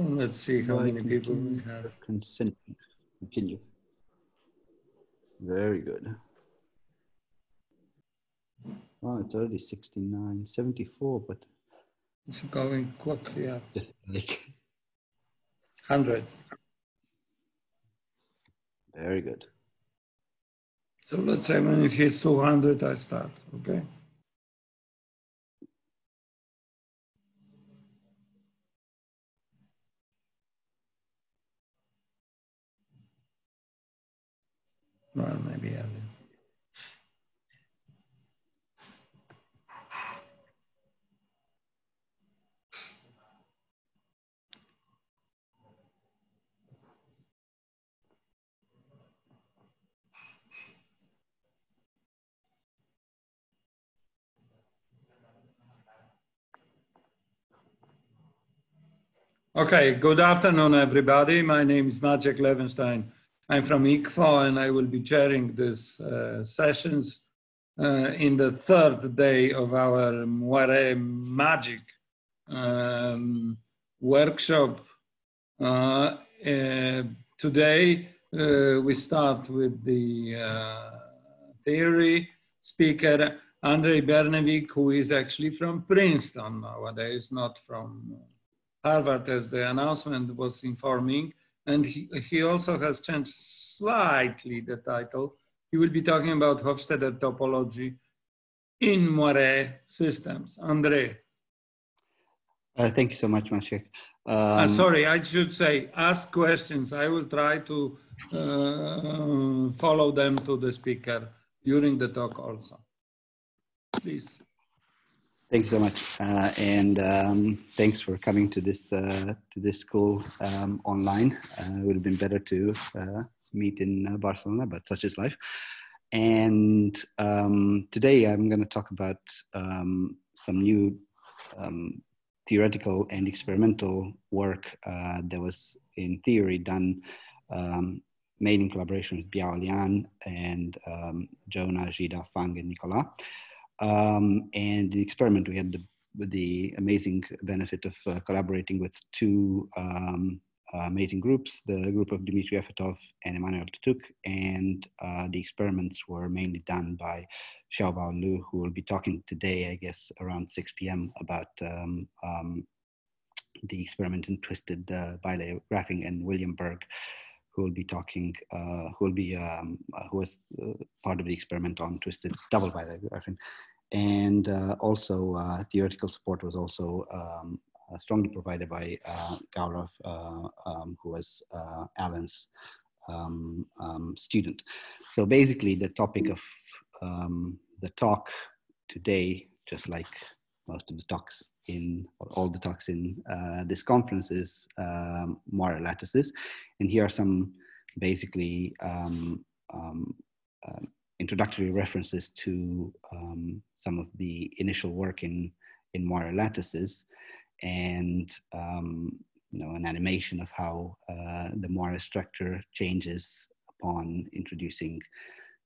Let's see how many people we have. Consent. Continue. Very good. Oh, it's already 69, 74, but It's going quickly up. like, 100. very good. So let's say when it hits 200, I start. Okay. Well, maybe early. Okay, good afternoon, everybody. My name is Maciek Lewenstein. I'm from ICFO and I will be chairing these uh, sessions uh, in the third day of our Moire Magic um, workshop. Uh, today, we start with the theory speaker, Andrei Bernevig, who is actually from Princeton nowadays, not from Harvard, as the announcement was informing. And he, he also has changed slightly the title. He will be talking about Hofstadter topology in Moire systems. Andre, Uh, thank you so much, Maciek. uh, Um, sorry, I should say, ask questions. I will try to uh, follow them to the speaker during the talk also. Please. Thank you so much, uh, and um, thanks for coming to this uh, to this school um, online. Uh, it would have been better to uh, meet in uh, Barcelona, but such is life. And um, today I'm going to talk about um, some new um, theoretical and experimental work uh, that was in theory done, um, made in collaboration with Biao Lian and Jonah, Zhida, Fang, and Nicolas. Um, and the experiment, we had the, the amazing benefit of uh, collaborating with two um, amazing groups, the group of Dmitry Efetov and Emanuel Tutuc, and uh, the experiments were mainly done by Xiaobo Lu, who will be talking today, I guess, around 6 p.m. about um, um, the experiment in twisted uh, bilayer graphene, and William Burg, who will be talking, uh, who will be, um, uh, who was uh, part of the experiment on twisted double bilayer graphene and uh, also uh, theoretical support was also um, uh, strongly provided by uh, Gaurav, uh, um, who was uh, Allan's um, um, student. So basically, the topic of um, the talk today, just like most of the talks in all the talks in uh, this conference, is um, Moire lattices, and here are some basically. Um, um, um, introductory references to um, some of the initial work in in Moire lattices, and um, you know an animation of how uh, the Moire structure changes upon introducing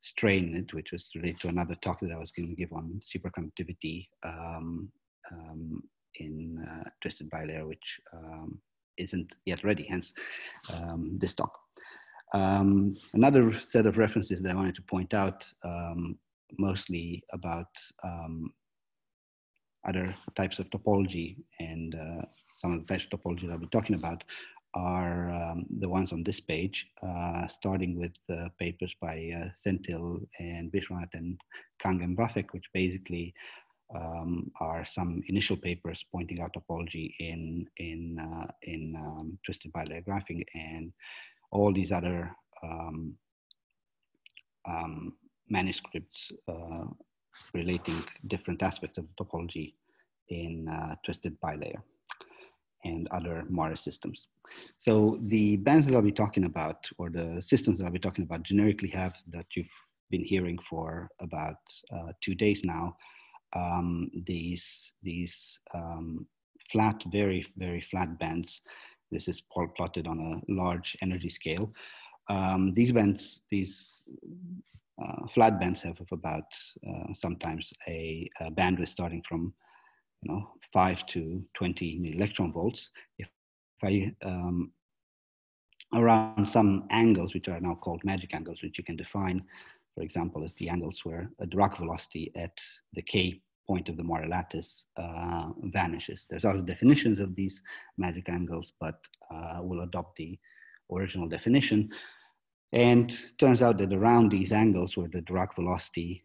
strain in it, which was related to another talk that I was going to give on superconductivity um, um, in uh, twisted bilayer, which um, isn't yet ready. Hence, um, this talk. Um, another set of references that I wanted to point out, um, mostly about um, other types of topology, and uh, some of the types of topology that I'll be talking about are um, the ones on this page, uh, starting with uh, papers by uh, Senthil and Vishwanath and Kang and Vafek, which basically um, are some initial papers pointing out topology in in uh, in um, twisted bilayer graphene and all these other um, um, manuscripts uh, relating different aspects of topology in uh, twisted bilayer and other Moiré systems. So the bands that I'll be talking about, or the systems that I'll be talking about, generically have that you've been hearing for about uh, two days now. Um, these these um, flat, very very flat bands this is plotted on a large energy scale. Um, these bands, these uh, flat bands have about uh, sometimes a, a, bandwidth starting from you know, 5 to 20 electron volts. If I um, around some angles, which are now called magic angles, which you can define, for example, as the angles where a Dirac velocity at the k point of the Moiré lattice uh, vanishes. There's other definitions of these magic angles, but uh, we'll adopt the original definition. And turns out that around these angles where the Dirac velocity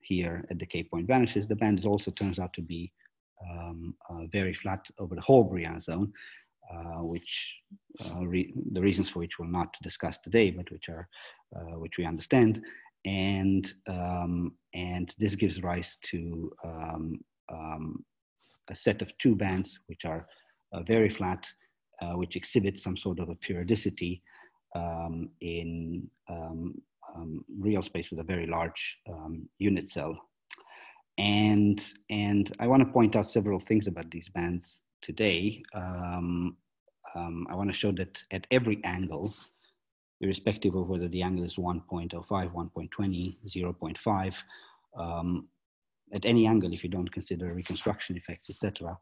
here at the K point vanishes, the band also turns out to be um, uh, very flat over the whole Brillouin zone, uh, which uh, re the reasons for which we'll not discuss today, but which are uh, which we understand, and um, and this gives rise to um, um, a set of two bands which are uh, very flat, uh, which exhibit some sort of a periodicity um, in real space with a very large unit cell. And, and I want to point out several things about these bands today. Um, I want to show that at every angle, irrespective of whether the angle is 1.05, 1.20, 0.5, um, at any angle, if you don't consider reconstruction effects, etc.,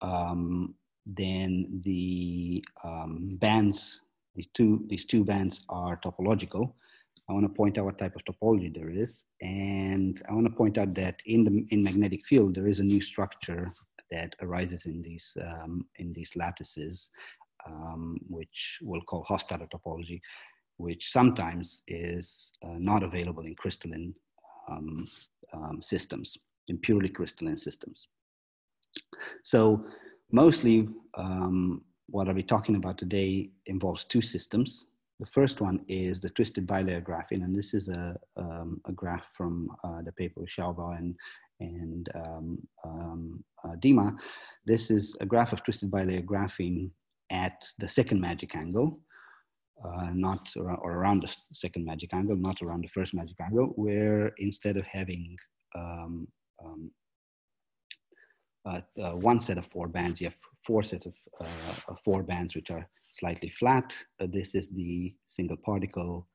um, then the um, bands these two, these two bands are topological. I want to point out what type of topology there is. And I want to point out that in the in magnetic field, there is a new structure that arises in these, um, in these lattices, um, which we'll call Hofstadter topology, which sometimes is uh, not available in crystalline um, um systems, in purely crystalline systems. So mostly um, what I'll be talking about today involves two systems. The first one is the twisted bilayer graphene, and this is a, um, a graph from uh, the paper of Xiaobo and, and um, um, uh, Dima. This is a graph of twisted bilayer graphene at the second magic angle, uh, not or, or around the second magic angle, not around the first magic angle, where instead of having um, um, uh, uh, one set of four bands, you have four sets of uh, four bands which are slightly flat. this is the single particle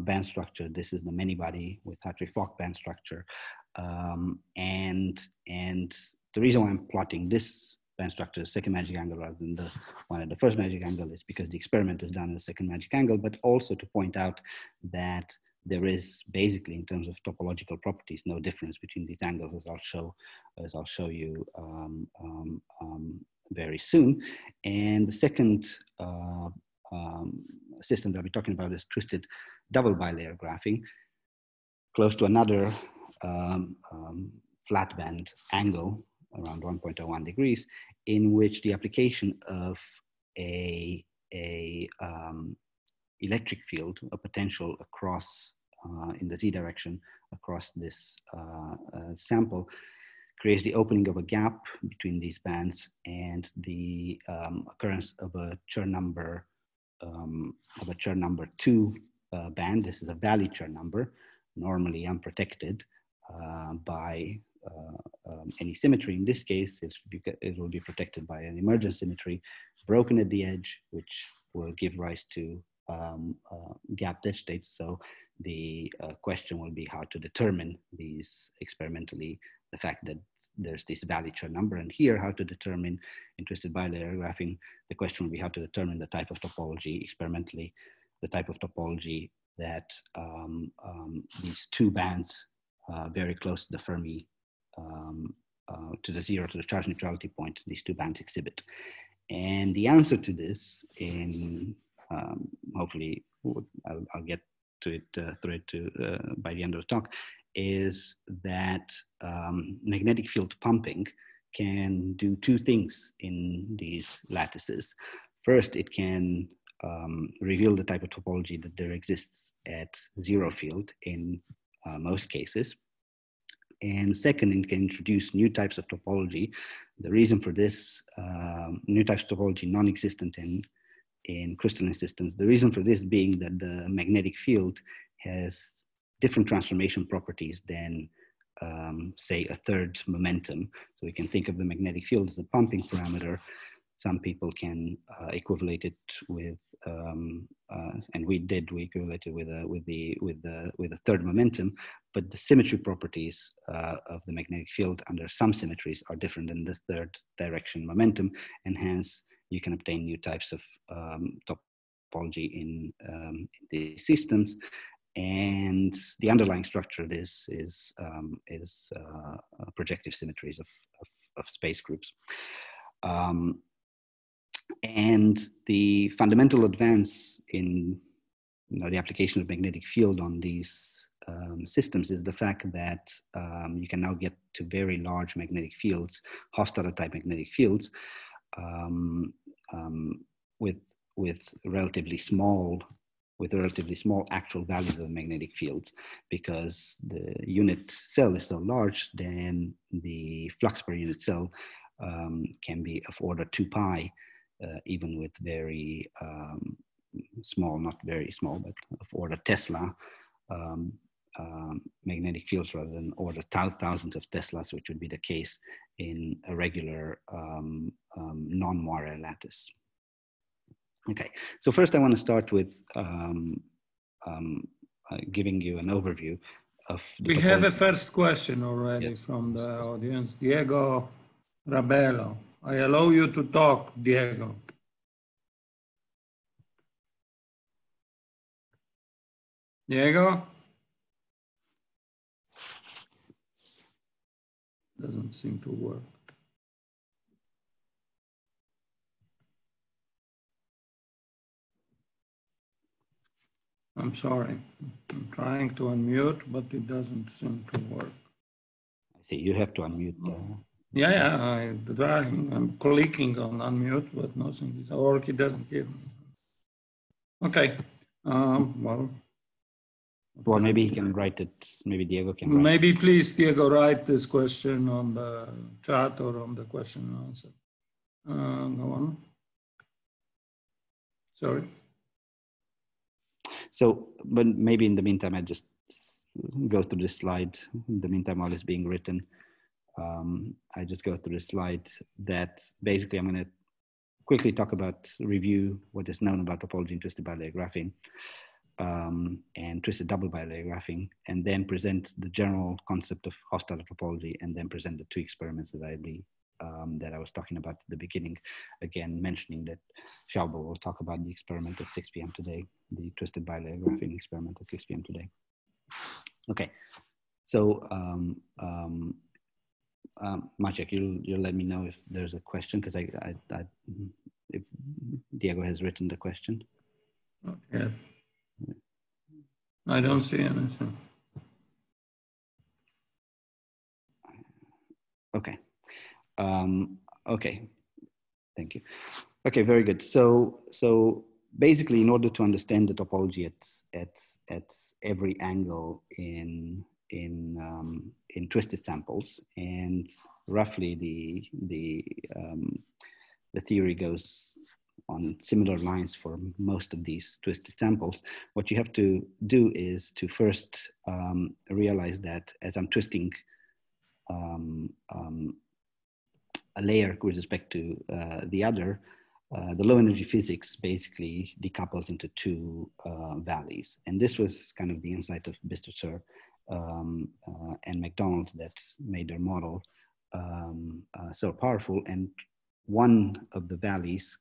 band structure. This is the many body with Hartree-Fock band structure. Um, and, and the reason why I'm plotting this band structure, second magic angle rather than the one at the first magic angle is because the experiment is done at the second magic angle, but also to point out that there is basically in terms of topological properties no difference between these angles as I'll show as I'll show you um, um, um, very soon. And the second uh, um, system that we're talking about is twisted double bilayer graphene, close to another um, um, flat band angle around 1.01 degrees, in which the application of a, a electric field, a potential across uh, in the z direction across this uh, uh, sample creates the opening of a gap between these bands and the um, occurrence of a Chern number um, of a Chern number two uh, band. This is a valley Chern number, normally unprotected uh, by um, any symmetry. In this case, it will be protected by an emergent symmetry, broken at the edge, which will give rise to um, uh, gap edge states. So the uh, question will be how to determine these experimentally, the fact that there's this valley Chern number and here how to determine in twisted bilayer graphene, the question will be how to determine the type of topology experimentally, the type of topology that um, um, these two bands uh, very close to the Fermi, um, uh, to the zero, to the charge neutrality point, these two bands exhibit. And the answer to this in um, hopefully I'll, I'll, get to it uh, through it to, uh, by the end of the talk is that um, magnetic field pumping can do two things in these lattices. First, it can um, reveal the type of topology that there exists at zero field in uh, most cases. And second, it can introduce new types of topology. The reason for this, um, new types of topology non-existent in in crystalline systems. The reason for this being that the magnetic field has different transformation properties than um, say a third momentum. So we can think of the magnetic field as a pumping parameter. Some people can uh, equivalent it with, um, uh, and we did, we equated with a, with the with the with a third momentum. But the symmetry properties uh, of the magnetic field under some symmetries are different than the third direction momentum, and hence you can obtain new types of um, topology in, um, the systems. And the underlying structure of this is, um, is uh, projective symmetries of, of, of space groups. Um, and the fundamental advance in you know, the application of magnetic field on these um, systems is the fact that um, you can now get to very large magnetic fields, Hofstadter type magnetic fields, um, um, with with relatively small with relatively small actual values of magnetic fields because the unit cell is so large then the flux per unit cell um, can be of order 2 pi uh, even with very um, small, not very small, but of order Tesla um, um, magnetic fields rather than order thousands of Teslas, which would be the case in a regular um, um, non-Moiré lattice. Okay, so first I want to start with um, um, uh, giving you an overview of. we have a first question already yes. from the audience. Diego Rabelo. I allow you to talk, Diego. Diego? Doesn't seem to work. I'm sorry. I'm trying to unmute, but it doesn't seem to work. I see. You have to unmute. Uh... Yeah, yeah. I. I'm clicking on unmute, but nothing is or it doesn't give. Okay. Um, well, well, maybe he can write it. Maybe Diego can. Write maybe it. please, Diego, write this question on the chat or on the question and answer. Uh, go on. Sorry. So, but maybe in the meantime, I just go through this slide. In the meantime, while it's being written, um, I just go through the slide that basically I'm going to quickly talk about review what is known about topology in twisted bilayer graphene um, and twisted double bilayer graphene, and then present the general concept of Hofstadter topology, and then present the two experiments that I be, um, that I was talking about at the beginning. Again, mentioning that Xiaobo will talk about the experiment at 6 p.m. today, the twisted bilayer graphene experiment at 6 p.m. today. Okay, so um, um, um, Maciek, you'll you'll let me know if there's a question because I, I, I, if Diego has written the question. Okay. I don't see anything. Okay. Um, okay. Thank you. Okay, very good. So, so basically, in order to understand the topology at at at every angle in in um, in twisted samples, and roughly the the um, the theory goes on similar lines for most of these twisted samples, what you have to do is to first um, realize that as I'm twisting um, um, a layer with respect to uh, the other, uh, the low energy physics basically decouples into two uh, valleys. And this was kind of the insight of Bistritzer um, uh, and MacDonald that made their model um, uh, so powerful. And one of the valleys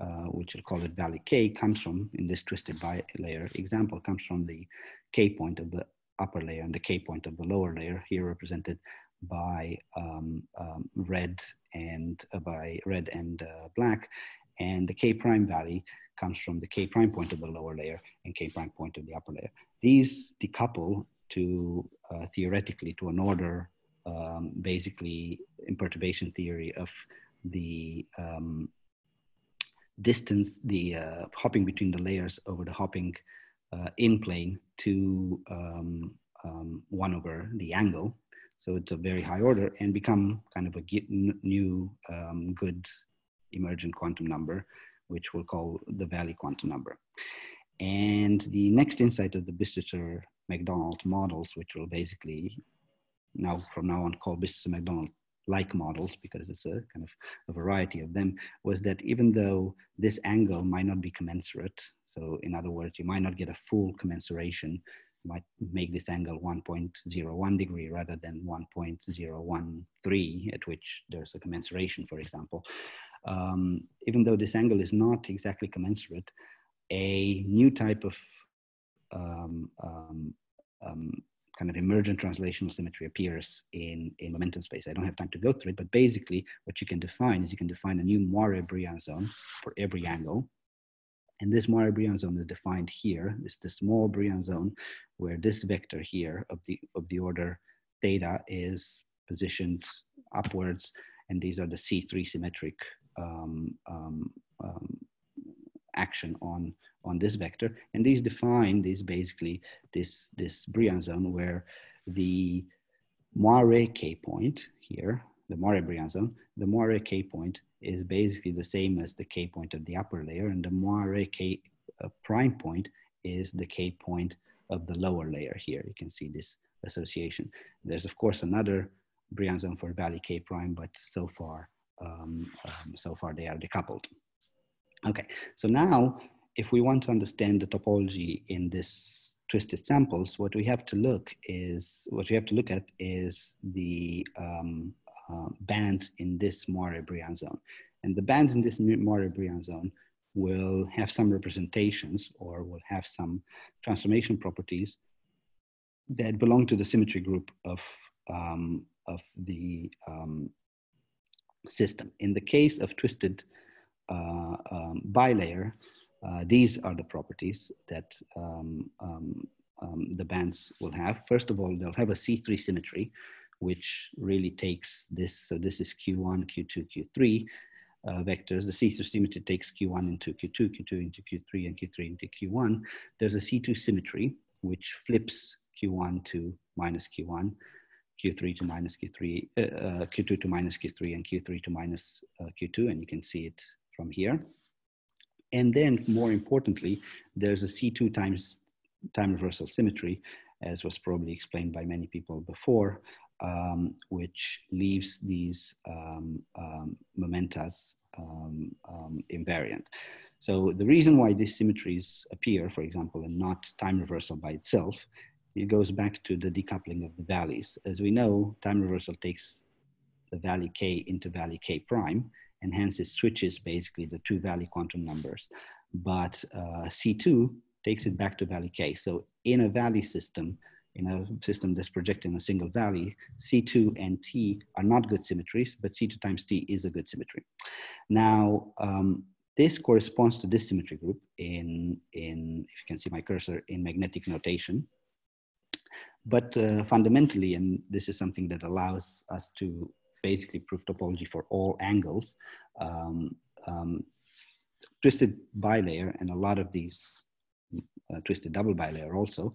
uh, which we'll call it valley K, comes from, in this twisted layer example, comes from the K point of the upper layer and the K point of the lower layer, here represented by um, um, red and uh, by red and uh, black. And the K prime valley comes from the K prime point of the lower layer and K prime point of the upper layer. These decouple to uh, theoretically to an order, um, basically imperturbation theory of the um, distance, the uh, hopping between the layers over the hopping uh, in plane to um, um, one over the angle. So it's a very high order and become kind of a new um, good emergent quantum number, which we'll call the valley quantum number. And the next insight of the Bistritzer MacDonald models, which will basically now from now on call Bistritzer MacDonald like models, because it's a kind of a variety of them, was that even though this angle might not be commensurate, so in other words, you might not get a full commensuration, you might make this angle 1.01 degree rather than 1.013, at which there's a commensuration, for example. um, even though this angle is not exactly commensurate, a new type of um, um, um, kind of emergent translational symmetry appears in, in momentum space. I don't have time to go through it, but basically what you can define is you can define a new Moiré-Brillouin zone for every angle. And this Moiré-Brillouin zone is defined here. It's the small Brillouin zone where this vector here of the, of the order theta is positioned upwards. And these are the C3 symmetric um, um, um, action on, on this vector. And these define this basically this, this Brillouin zone where the Moiré K point here, the Moiré Brillouin zone, the Moiré K point is basically the same as the K point of the upper layer and the Moiré K uh, prime point is the K point of the lower layer here. You can see this association. There's of course another Brillouin zone for valley K prime, but so far, um, um, so far they are decoupled. Okay, so now if we want to understand the topology in this twisted samples, what we have to look is, what we have to look at is the um, uh, bands in this Moiré-Brillouin zone. And the bands in this Moiré-Brillouin zone will have some representations or will have some transformation properties that belong to the symmetry group of, um, of the um, system. In the case of twisted uh, um, bilayer, uh, these are the properties that um, um, um, the bands will have. First of all, they'll have a C3 symmetry, which really takes this, so this is Q1, Q2, Q3 uh, vectors. The C3 symmetry takes Q1 into Q2, Q2 into Q3, and Q3 into Q1. There's a C2 symmetry, which flips Q1 to minus Q1, Q3 to minus Q3, uh, uh, Q2 to minus Q3, and Q3 to minus uh, Q2, and you can see it from here. And then more importantly, there's a C2 times time reversal symmetry, as was probably explained by many people before, um, which leaves these um, um, momentas um, um, invariant. So the reason why these symmetries appear, for example, and not time reversal by itself, it goes back to the decoupling of the valleys. As we know, time reversal takes the valley k into valley k prime, and hence it switches basically the two valley quantum numbers. But uh, C2 takes it back to valley K. So in a valley system, in a system that's projecting a single valley, C2 and T are not good symmetries, but C2 times T is a good symmetry. Now, um, this corresponds to this symmetry group in, in, if you can see my cursor, in magnetic notation. But uh, fundamentally, and this is something that allows us to basically proof topology for all angles. Um, um, twisted bilayer and a lot of these uh, twisted double bilayer also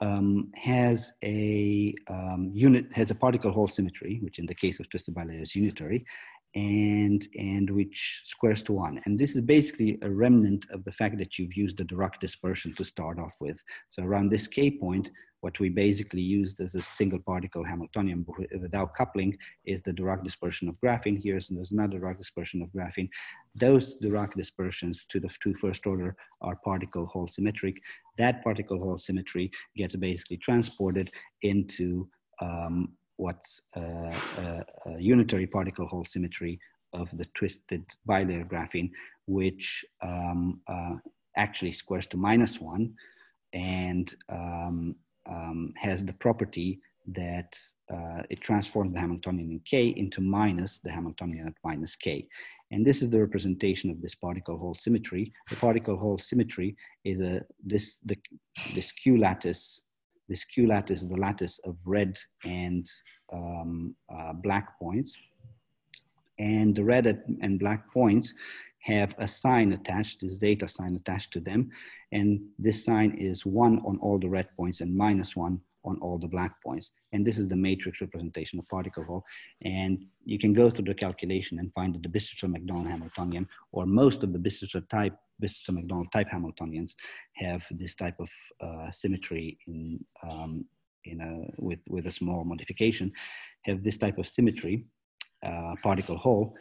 um, has a um, unit has a particle hole symmetry, which in the case of twisted bilayer is unitary, and and which squares to one. And this is basically a remnant of the fact that you've used the Dirac dispersion to start off with. So around this K point, what we basically used as a single particle Hamiltonian without coupling is the Dirac dispersion of graphene here. So there's another Dirac dispersion of graphene. Those Dirac dispersions to the two first order are particle hole symmetric. That particle hole symmetry gets basically transported into um, what's a, a, a unitary particle hole symmetry of the twisted bilayer graphene, which um, uh, actually squares to minus one. And um, um, has the property that uh, it transforms the Hamiltonian in K into minus the Hamiltonian at minus K. And this is the representation of this particle hole symmetry. The particle hole symmetry is a, this, the, this Q lattice, this Q lattice is the lattice of red and um, uh, black points. And the red and black points have a sign attached, this zeta sign attached to them. And this sign is one on all the red points and minus one on all the black points. And this is the matrix representation of particle hole. And you can go through the calculation and find that the Bistritzer-MacDonald Hamiltonian or most of the Bistritzer type, Bistritzer-MacDonald type Hamiltonians have this type of uh, symmetry in, um, in a, with, with a small modification, have this type of symmetry, uh, particle hole,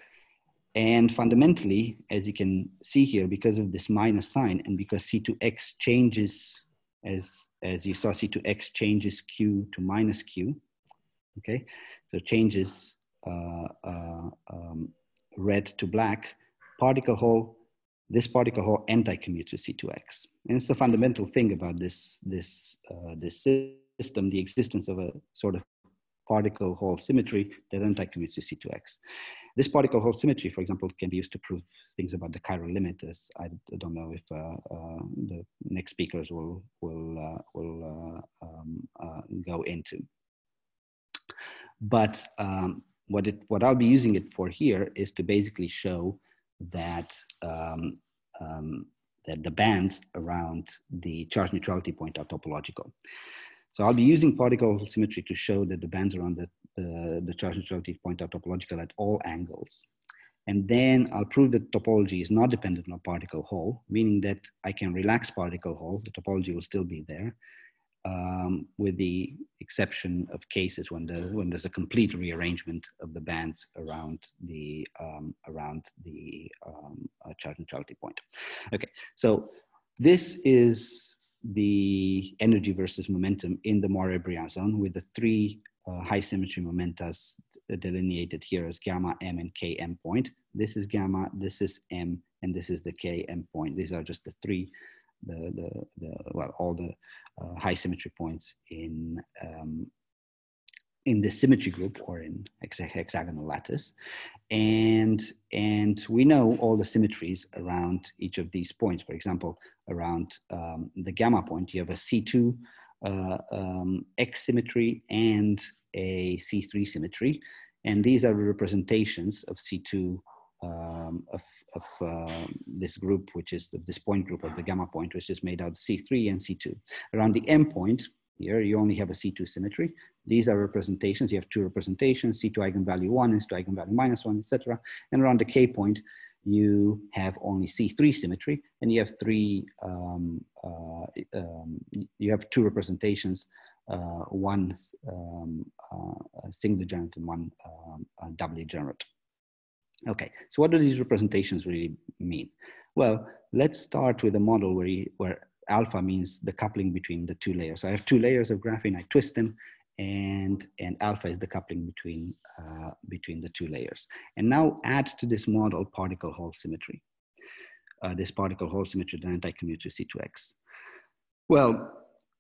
and fundamentally, as you can see here, because of this minus sign and because C2x changes, as, as you saw, C2x changes Q to minus Q, okay? So changes uh, uh, um, red to black, particle hole, this particle hole anti-commutes with C2X. And it's the fundamental thing about this, this, uh, this system, the existence of a sort of particle hole symmetry that anti-commutes to C2X. This particle hole symmetry, for example, can be used to prove things about the chiral limit, as I don't know if uh, uh, the next speakers will, will, uh, will uh, um, uh, go into. But um, what, it, what I'll be using it for here is to basically show that, um, um, that the bands around the charge neutrality point are topological. So I'll be using particle symmetry to show that the bands around the, the, the charge neutrality point are topological at all angles. And then I'll prove that topology is not dependent on particle hole, meaning that I can relax particle hole, the topology will still be there, um, with the exception of cases when, the, when there's a complete rearrangement of the bands around the, um, around the um, uh, charge neutrality point. Okay, so this is the energy versus momentum in the Moiré-Brillouin zone with the three uh, high symmetry momentas delineated here as gamma, m, and k m point. This is gamma, this is m, and this is the k m point. These are just the three, the, the, the well, all the uh, high symmetry points in um, in the symmetry group or in hexagonal lattice. And, and we know all the symmetries around each of these points. For example, around um, the gamma point, you have a C2 uh, um, X symmetry and a C3 symmetry. And these are representations of C2 um, of, of uh, this group, which is this point group of the gamma point, which is made out of C3 and C2. Around the M point, here you only have a C2 symmetry. These are representations. You have two representations, C2 eigenvalue 1 and C2 eigenvalue minus 1, etc. And around the K point, you have only C3 symmetry, and you have three, um, uh, um, you have two representations, uh, one um, uh, single degenerate and one um, doubly degenerate. Okay, so what do these representations really mean? Well, let's start with a model where, you, where alpha means the coupling between the two layers. So I have two layers of graphene, I twist them, and, and alpha is the coupling between, uh, between the two layers. And now add to this model particle hole symmetry. Uh, this particle hole symmetry then anti-commutes C2X. Well,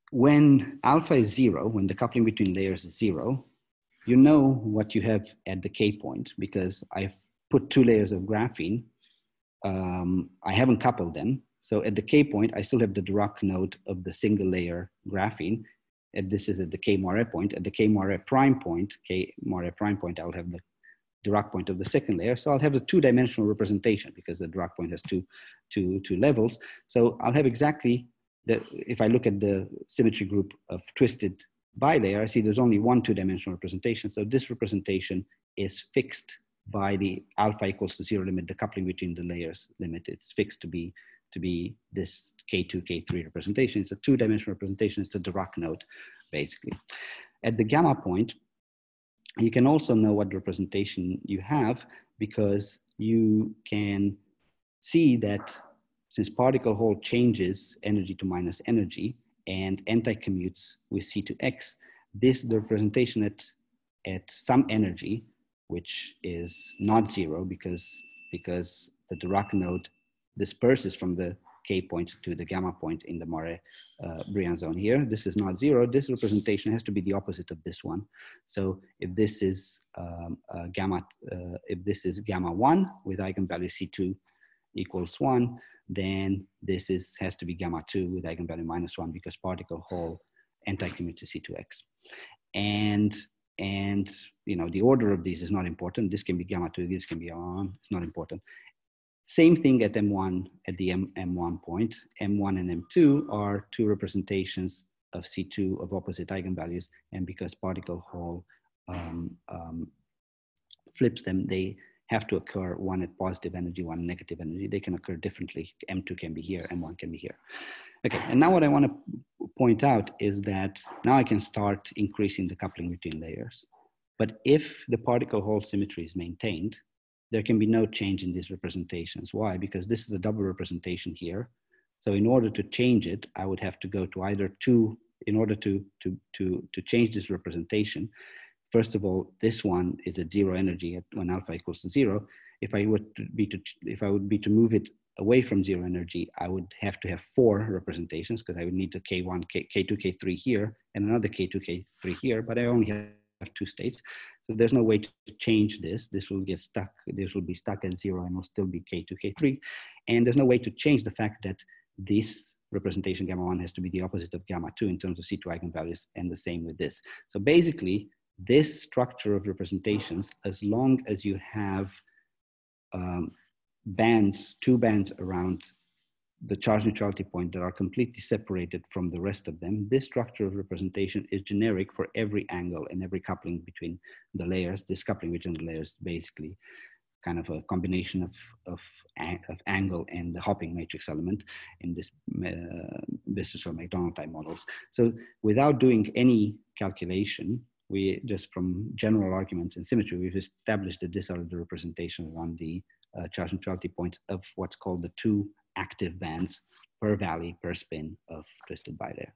when alpha is zero, when the coupling between layers is zero, you know what you have at the K point because I've put two layers of graphene. Um, I haven't coupled them, so at the K point, I still have the Dirac node of the single layer graphene. And this is at the K Moiré point. At the K Moiré prime point, K Moiré prime point, I'll have the Dirac point of the second layer. So I'll have the two-dimensional representation because the Dirac point has two, two, two levels. So I'll have exactly the, if I look at the symmetry group of twisted bilayer, I see there's only one two-dimensional representation. So this representation is fixed by the alpha equals to zero limit, the coupling between the layers limit. It's fixed to be to be this K2, K3 representation. It's a two-dimensional representation. It's a Dirac node, basically. At the gamma point, you can also know what representation you have because you can see that since particle hole changes energy to minus energy and anti-commutes with C to X, this the representation at, at some energy, which is not zero because, because the Dirac node disperses from the K point to the gamma point in the Moiré uh, Brillouin zone here. This is not zero. This representation has to be the opposite of this one. So if this is um, uh, gamma, uh, if this is gamma one with eigenvalue C2 equals one, then this is has to be gamma two with eigenvalue minus one because particle hole anti-commute to C2X. And and you know the order of these is not important. This can be gamma two, this can be on. It's not important. Same thing at M1, at the M, M1 point. M1 and M2 are two representations of C2 of opposite eigenvalues. And because particle hole um, um, flips them, they have to occur one at positive energy, one negative energy. They can occur differently. M2 can be here, M1 can be here. Okay, and now what I want to point out is that now I can start increasing the coupling between layers. But if the particle hole symmetry is maintained, there can be no change in these representations. Why? Because this is a double representation here. So in order to change it, I would have to go to either two, in order to, to, to, to change this representation, first of all, this one is at zero energy at when alpha equals to zero. if I would be to if I would be to move it away from zero energy, I would have to have four representations because I would need a K1, K, K2, K3 here and another K2, K3 here, but I only have two states. So there's no way to change this. This will get stuck. This will be stuck at zero and will still be K2, K3. And there's no way to change the fact that this representation gamma one has to be the opposite of gamma two in terms of C2 eigenvalues and the same with this. So basically this structure of representations, as long as you have um, bands, two bands around the charge neutrality point that are completely separated from the rest of them, this structure of representation is generic for every angle and every coupling between the layers. This coupling between the layers basically kind of a combination of, of, of angle and the hopping matrix element in this uh, Bistritzer-MacDonald type models. So without doing any calculation, we just from general arguments and symmetry, we've established that these are the representations on the uh, charge neutrality points of what's called the two active bands per valley per spin of twisted bilayer.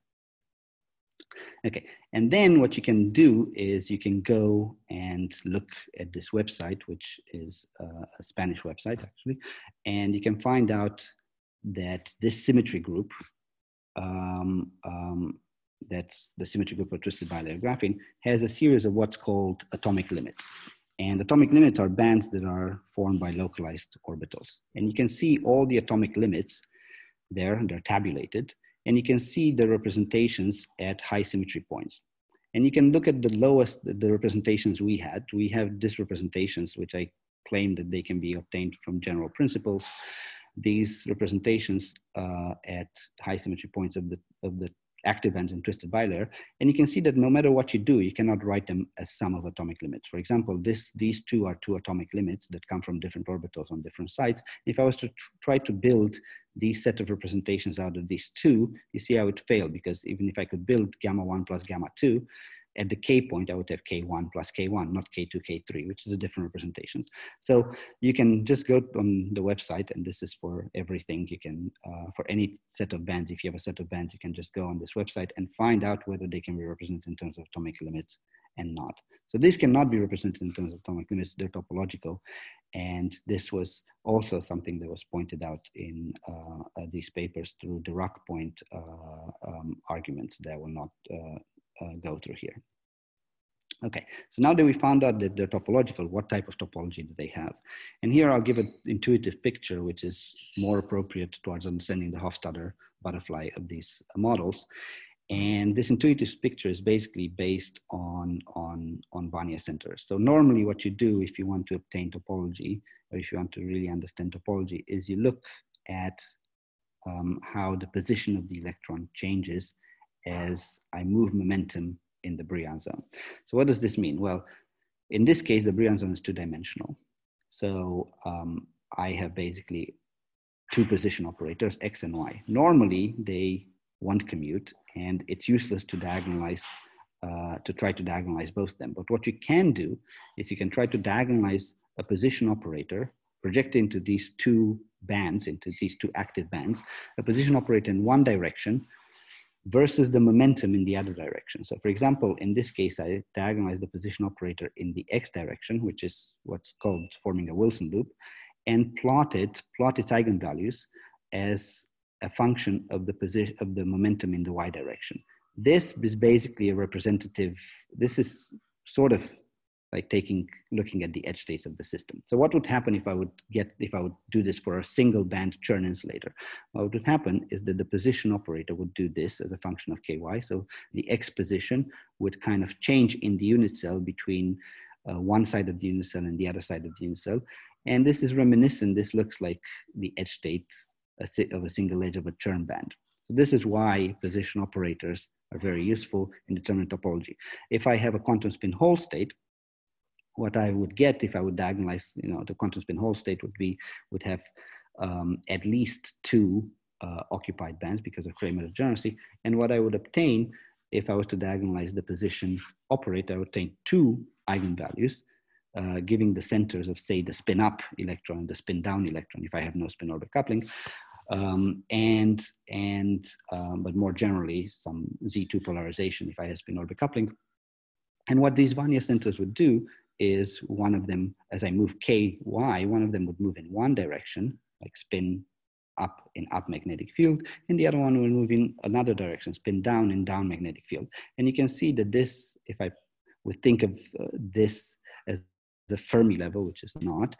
Okay, and then what you can do is you can go and look at this website, which is uh, a Spanish website actually, and you can find out that this symmetry group, um, um, that's the symmetry group of twisted bilayer graphene, has a series of what's called atomic limits. And atomic limits are bands that are formed by localized orbitals. And you can see all the atomic limits there, they're tabulated and you can see the representations at high symmetry points. And you can look at the lowest, the representations we had. We have these representations, which I claim that they can be obtained from general principles. These representations uh, at high symmetry points of the, of the active bands and twisted bilayer. And you can see that no matter what you do, you cannot write them as sum of atomic limits. For example, this, these two are two atomic limits that come from different orbitals on different sites. If I was to tr try to build these set of representations out of these two, you see I would fail because even if I could build gamma one plus gamma two, at the k point, I would have k1 plus k1, not k2, k3, which is a different representation. So you can just go on the website, and this is for everything. You can, uh, for any set of bands, if you have a set of bands, you can just go on this website and find out whether they can be represented in terms of atomic limits and not. So these cannot be represented in terms of atomic limits, they're topological. And this was also something that was pointed out in uh, uh, these papers through the rock point uh, um, arguments that I will not uh, go through here. Okay, so now that we found out that they're topological, what type of topology do they have? And here I'll give an intuitive picture, which is more appropriate towards understanding the Hofstadter butterfly of these models. And this intuitive picture is basically based on, on, on Wannier centers. So normally what you do if you want to obtain topology, or if you want to really understand topology, is you look at um, how the position of the electron changes as I move momentum in the Brillouin zone. So what does this mean? Well, in this case, the Brillouin zone is two-dimensional. So um, I have basically two position operators, x and y. Normally, they won't commute, and it's useless to diagonalize, uh, to try to diagonalize both of them. But what you can do is you can try to diagonalize a position operator, project into these two bands, into these two active bands, a position operator in one direction versus the momentum in the other direction. So for example, in this case, I diagonalize the position operator in the x direction, which is what's called forming a Wilson loop, and plot it, plot its eigenvalues as a function of the position of the momentum in the y direction. This is basically a representative, this is sort of like taking looking at the edge states of the system. So what would happen if I would get if I would do this for a single band Chern insulator? What would happen is that the position operator would do this as a function of ky. So the x position would kind of change in the unit cell between uh, one side of the unit cell and the other side of the unit cell. And this is reminiscent. This looks like the edge state of a single edge of a Chern band. So this is why position operators are very useful in determining topology. If I have a quantum spin Hall state, what I would get if I would diagonalize, you know, the quantum spin Hall state would be, would have um, at least two uh, occupied bands because of Kramers degeneracy. And what I would obtain if I was to diagonalize the position operator, I would obtain two eigenvalues, uh, giving the centers of say the spin up electron and the spin down electron if I have no spin orbit coupling. Um, and, and um, but more generally, some Z2 polarization if I have spin orbit coupling. And what these Wannier centers would do is one of them, as I move k, y, one of them would move in one direction, like spin up in up magnetic field, and the other one will move in another direction, spin down in down magnetic field. And you can see that this, if I would think of uh, this as the Fermi level, which is not,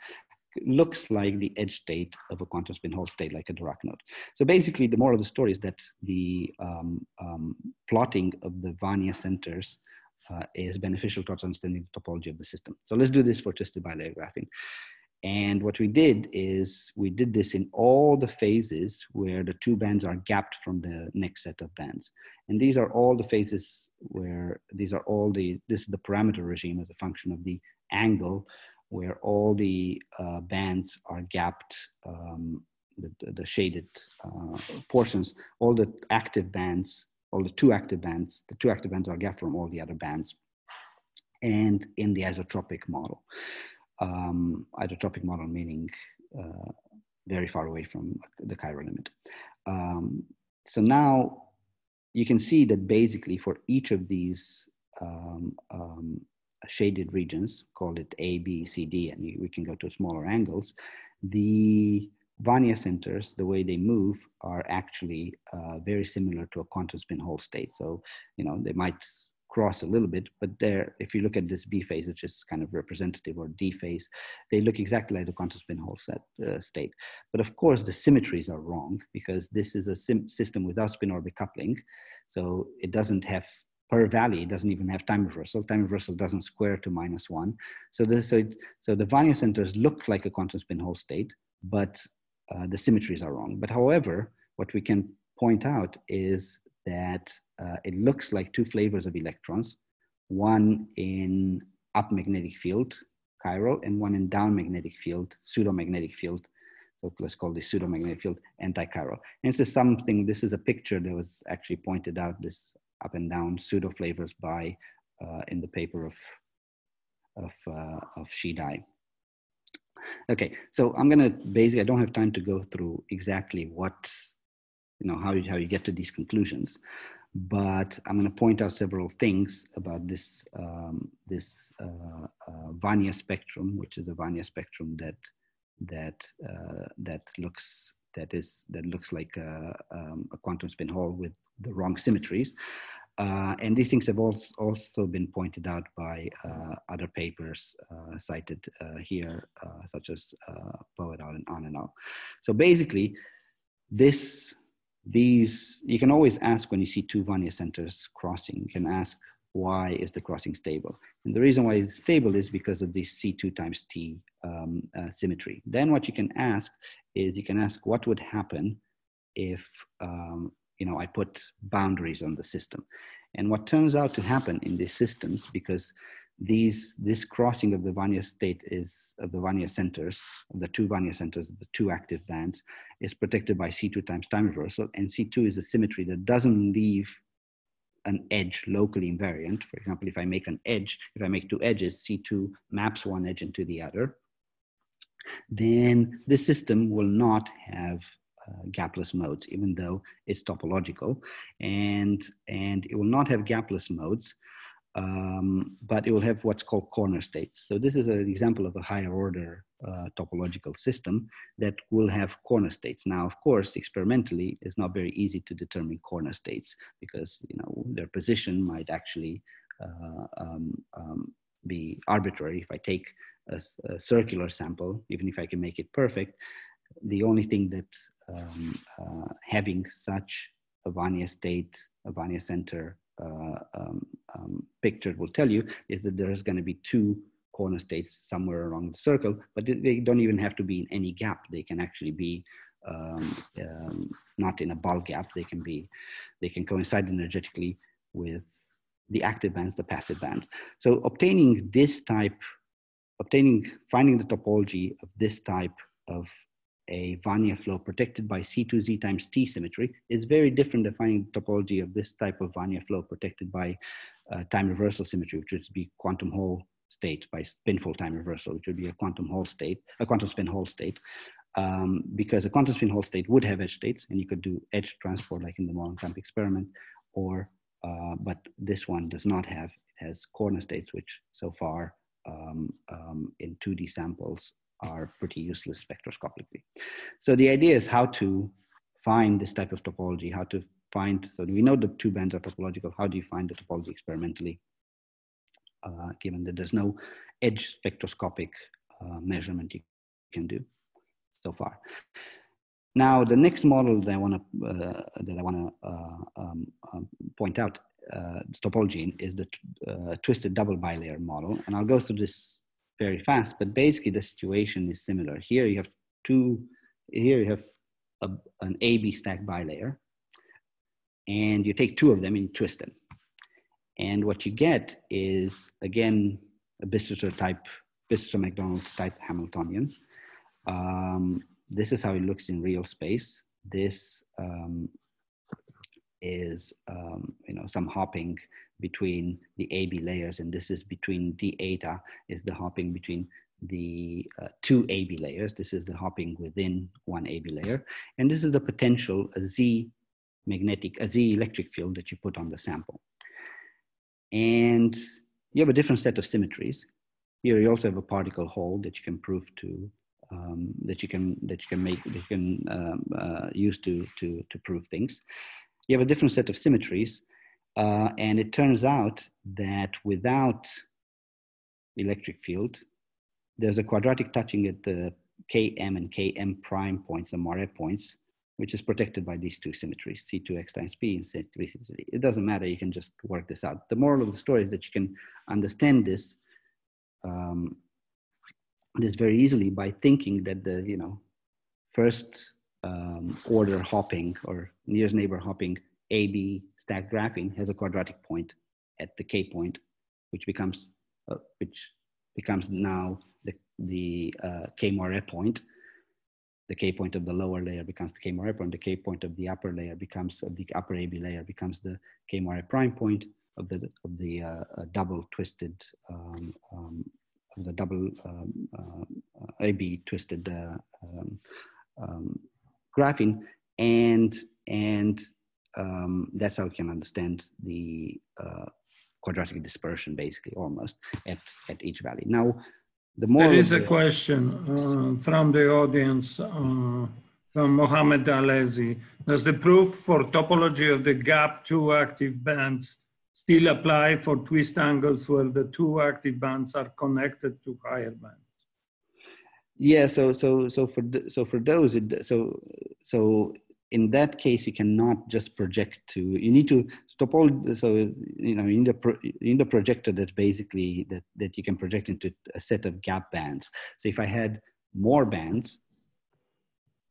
looks like the edge state of a quantum spin Hall state, like a Dirac node. So basically, the moral of the story is that the um, um, plotting of the Wannier centers uh, is beneficial towards understanding the topology of the system. So let's do this for twisted bilayer graphene. And what we did is we did this in all the phases where the two bands are gapped from the next set of bands. And these are all the phases where these are all the, this is the parameter regime as a function of the angle where all the uh, bands are gapped, um, the, the, shaded uh, portions, all the active bands, all the two active bands, the two active bands are gapped from all the other bands. And in the isotropic model um, isotropic model, meaning uh, very far away from the chiral limit. Um, so now you can see that basically for each of these um, um, shaded regions, call it A, B, C, D, and we can go to smaller angles, the Wannier centers, the way they move are actually uh, very similar to a quantum spin Hall state. So, you know, they might cross a little bit, but there, if you look at this B phase, which is kind of representative, or D phase, they look exactly like the quantum spin Hall set, uh, state. But of course, the symmetries are wrong because this is a system without spin orbit coupling. So it doesn't have per valley, it doesn't even have time reversal. Time reversal doesn't square to minus one. So the, so, so the Wannier centers look like a quantum spin Hall state, but uh, the symmetries are wrong. But however, what we can point out is that uh, it looks like two flavors of electrons, one in up magnetic field, chiral, and one in down magnetic field, pseudo-magnetic field. So let's call this pseudo-magnetic field anti-chiral. And this is something, this is a picture that was actually pointed out, this up and down pseudo flavors by, uh, in the paper of, of, uh, of Zhida. Okay, so I'm gonna basically, I don't have time to go through exactly what you know how you, how you get to these conclusions but i'm going to point out several things about this um, this uh, uh, Wannier spectrum which is a Wannier spectrum that that uh, that looks that is that looks like a, um, a quantum spin Hall with the wrong symmetries uh, and these things have also been pointed out by uh, other papers uh, cited here, such as uh, and on and on. So basically, this these, you can always ask when you see two Wannier centers crossing, you can ask why is the crossing stable? And the reason why it's stable is because of this C2 times T um, uh, symmetry. Then what you can ask is you can ask what would happen if um, you know I put boundaries on the system. And what turns out to happen in these systems, because these this crossing of the Wannier state is of the Wannier centers, of the two Wannier centers, the two active bands, is protected by C2 times time reversal, and C2 is a symmetry that doesn't leave an edge locally invariant. For example, if I make an edge, if I make two edges, C2 maps one edge into the other, then the system will not have gapless modes, even though it's topological, and and it will not have gapless modes um, but it will have what's called corner states. So this is an example of a higher order uh, topological system that will have corner states. Now, of course, experimentally, it's not very easy to determine corner states because you know their position might actually uh, um, um, be arbitrary. If I take a, a, circular sample, even if I can make it perfect, the only thing that um, uh, having such a Wannier state, a Wannier center uh, um, um, picture will tell you is that there's going to be two corner states somewhere around the circle, but they don't even have to be in any gap. They can actually be um, um, not in a bulk gap. They can be, they can coincide energetically with the active bands, the passive bands. So obtaining this type, obtaining, finding the topology of this type of a Wannier flow protected by C2Z times T symmetry is very different than finding topology of this type of Wannier flow protected by uh, time reversal symmetry, which would be quantum Hall state by spinful time reversal, which would be a quantum Hall state, a quantum spin Hall state. Um, because a quantum spin Hall state would have edge states and you could do edge transport like in the Molenkamp experiment, or, uh, but this one does not have, it has corner states, which so far um, um, in 2D samples are pretty useless spectroscopically. So the idea is how to find this type of topology, how to find, so we know the two bands are topological, how do you find the topology experimentally, uh, given that there's no edge spectroscopic uh, measurement you can do so far. Now, the next model that I want to uh, that I want to uh, um, um, point out uh, topology in is the twisted double bilayer model, and I'll go through this very fast. But basically, the situation is similar. Here you have two. Here you have a, an AB stack bilayer, and you take two of them and twist them, and what you get is again a Bistritzer type, Bistritzer MacDonald type Hamiltonian. Um, this is how it looks in real space. This um, is, um, you know, some hopping between the AB layers, and this is between d eta is the hopping between the uh, two AB layers. This is the hopping within one AB layer, and this is the potential a Z magnetic, a Z electric field that you put on the sample. And you have a different set of symmetries. Here you also have a particle hole that you can prove to um, that you can that you can make that you can um, uh, use to to to prove things. You have a different set of symmetries, uh, and it turns out that without electric field, there's a quadratic touching at the km and km prime points, the Moiré points, which is protected by these two symmetries, C2x times P and C3 C3. It doesn't matter, you can just work this out. The moral of the story is that you can understand this um, this very easily by thinking that the you know first um, order hopping or nearest neighbor hopping AB stack graphene has a quadratic point at the K point, which becomes uh, which becomes now the the uh, K Moiré point. The K point of the lower layer becomes the K Moiré point. The K point of the upper layer becomes of the upper AB layer becomes the K Moiré prime point of the of the uh, uh double twisted um, um, the double um, uh, AB twisted uh, um, um, graphene, and and um, that's how we can understand the uh, quadratic dispersion, basically, almost at at each valley. Now, the more there is a question uh, from the audience. Uh, from Mohammed Alezi, does the proof for topology of the gap two active bands still apply for twist angles where the two active bands are connected to higher bands? Yeah, so so so for so for those, it, so so in that case, you cannot just project to. You need to all. So you know, in the pro, in the projector that basically that that you can project into a set of gap bands. So if I had more bands,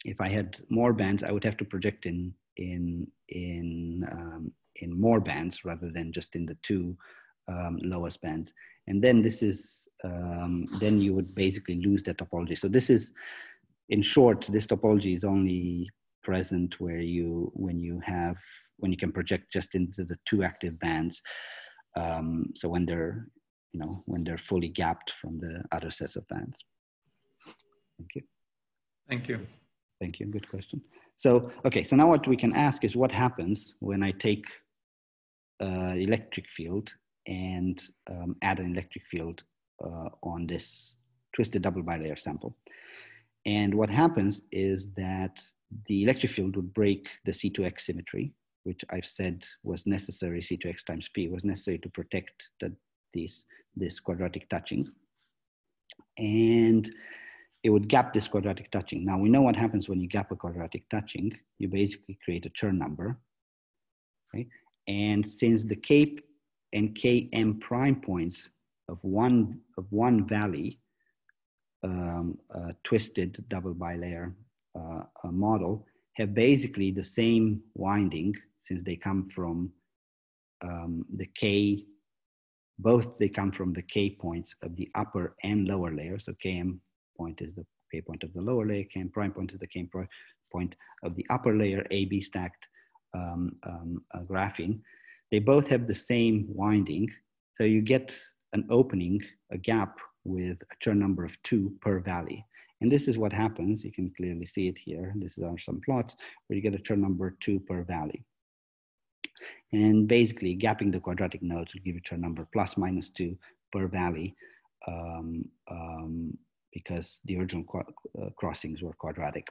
if I had more bands, I would have to project in in in um, in more bands rather than just in the two um, lowest bands. And then this is, um, then you would basically lose that topology. So this is, in short, this topology is only present where you, when you have, when you can project just into the two active bands. Um, so when they're, you know, when they're fully gapped from the other sets of bands. Thank you. Thank you. Thank you, good question. So, okay, so now what we can ask is what happens when I take uh, electric field and um, add an electric field uh, on this twisted double bilayer sample. And what happens is that the electric field would break the C2X symmetry, which I've said was necessary, C2X times P was necessary to protect the, these, this quadratic touching. And it would gap this quadratic touching. Now we know what happens when you gap a quadratic touching. You basically create a Chern number, okay? And since the K and Km prime points of one, of one valley, um, uh, twisted double bilayer uh, model, have basically the same winding since they come from um, the K, both they come from the K points of the upper and lower layer. So Km point is the K point of the lower layer, Km prime point is the Km point of the upper layer, AB stacked um, um, uh, graphene, they both have the same winding. So you get an opening, a gap with a Chern number of two per valley. And this is what happens. You can clearly see it here. This is are some plots where you get a Chern number two per valley. And basically gapping the quadratic nodes will give you Chern number plus minus two per valley um, um, because the original uh, crossings were quadratic.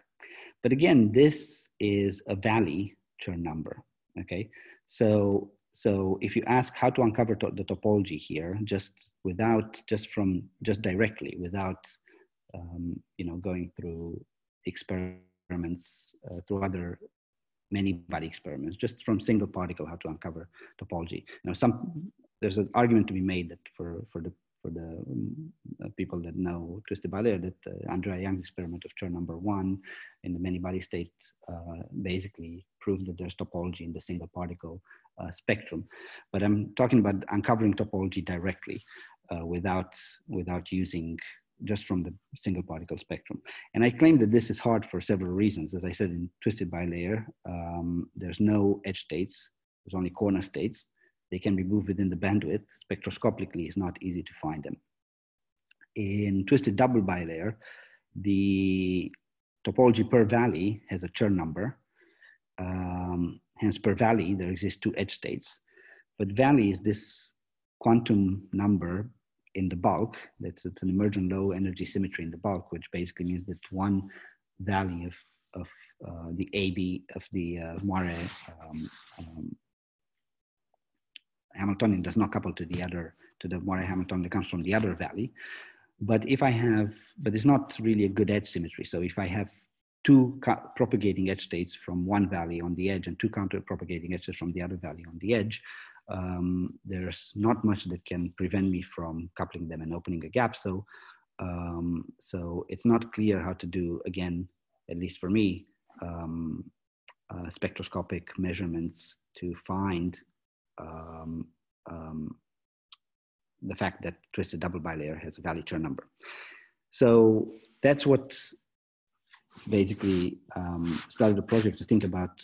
But again, this is a valley Chern number, okay? So, so if you ask how to uncover to the topology here, just without, just from, just directly, without, um, you know, going through experiments, uh, through other many body experiments, just from single particle, how to uncover topology. Know, some, there's an argument to be made that for, for the for the uh, people that know twisted bilayer that uh, Andrea Young's experiment of Chern number one in the many body state uh, basically proved that there's topology in the single particle uh, spectrum. But I'm talking about uncovering topology directly uh, without, without using just from the single particle spectrum. And I claim that this is hard for several reasons. As I said in twisted bilayer, um, there's no edge states, there's only corner states. They can be moved within the bandwidth. Spectroscopically, it's not easy to find them. In twisted double bilayer, the topology per valley has a Chern number. Um, hence, per valley, there exist two edge states. But valley is this quantum number in the bulk. That's it's an emergent low energy symmetry in the bulk, which basically means that one valley of of uh, the AB of the uh, Moire um, um, Hamiltonian does not couple to the other, to the Moire Hamiltonian that comes from the other valley. But if I have, but it's not really a good edge symmetry. So if I have two propagating edge states from one valley on the edge and two counter propagating edges from the other valley on the edge, um, there's not much that can prevent me from coupling them and opening a gap. So, um, so it's not clear how to do, again, at least for me, um, uh, spectroscopic measurements to find um, um, the fact that twisted double bilayer has a valley Chern number. So that's what basically um, started a project to think about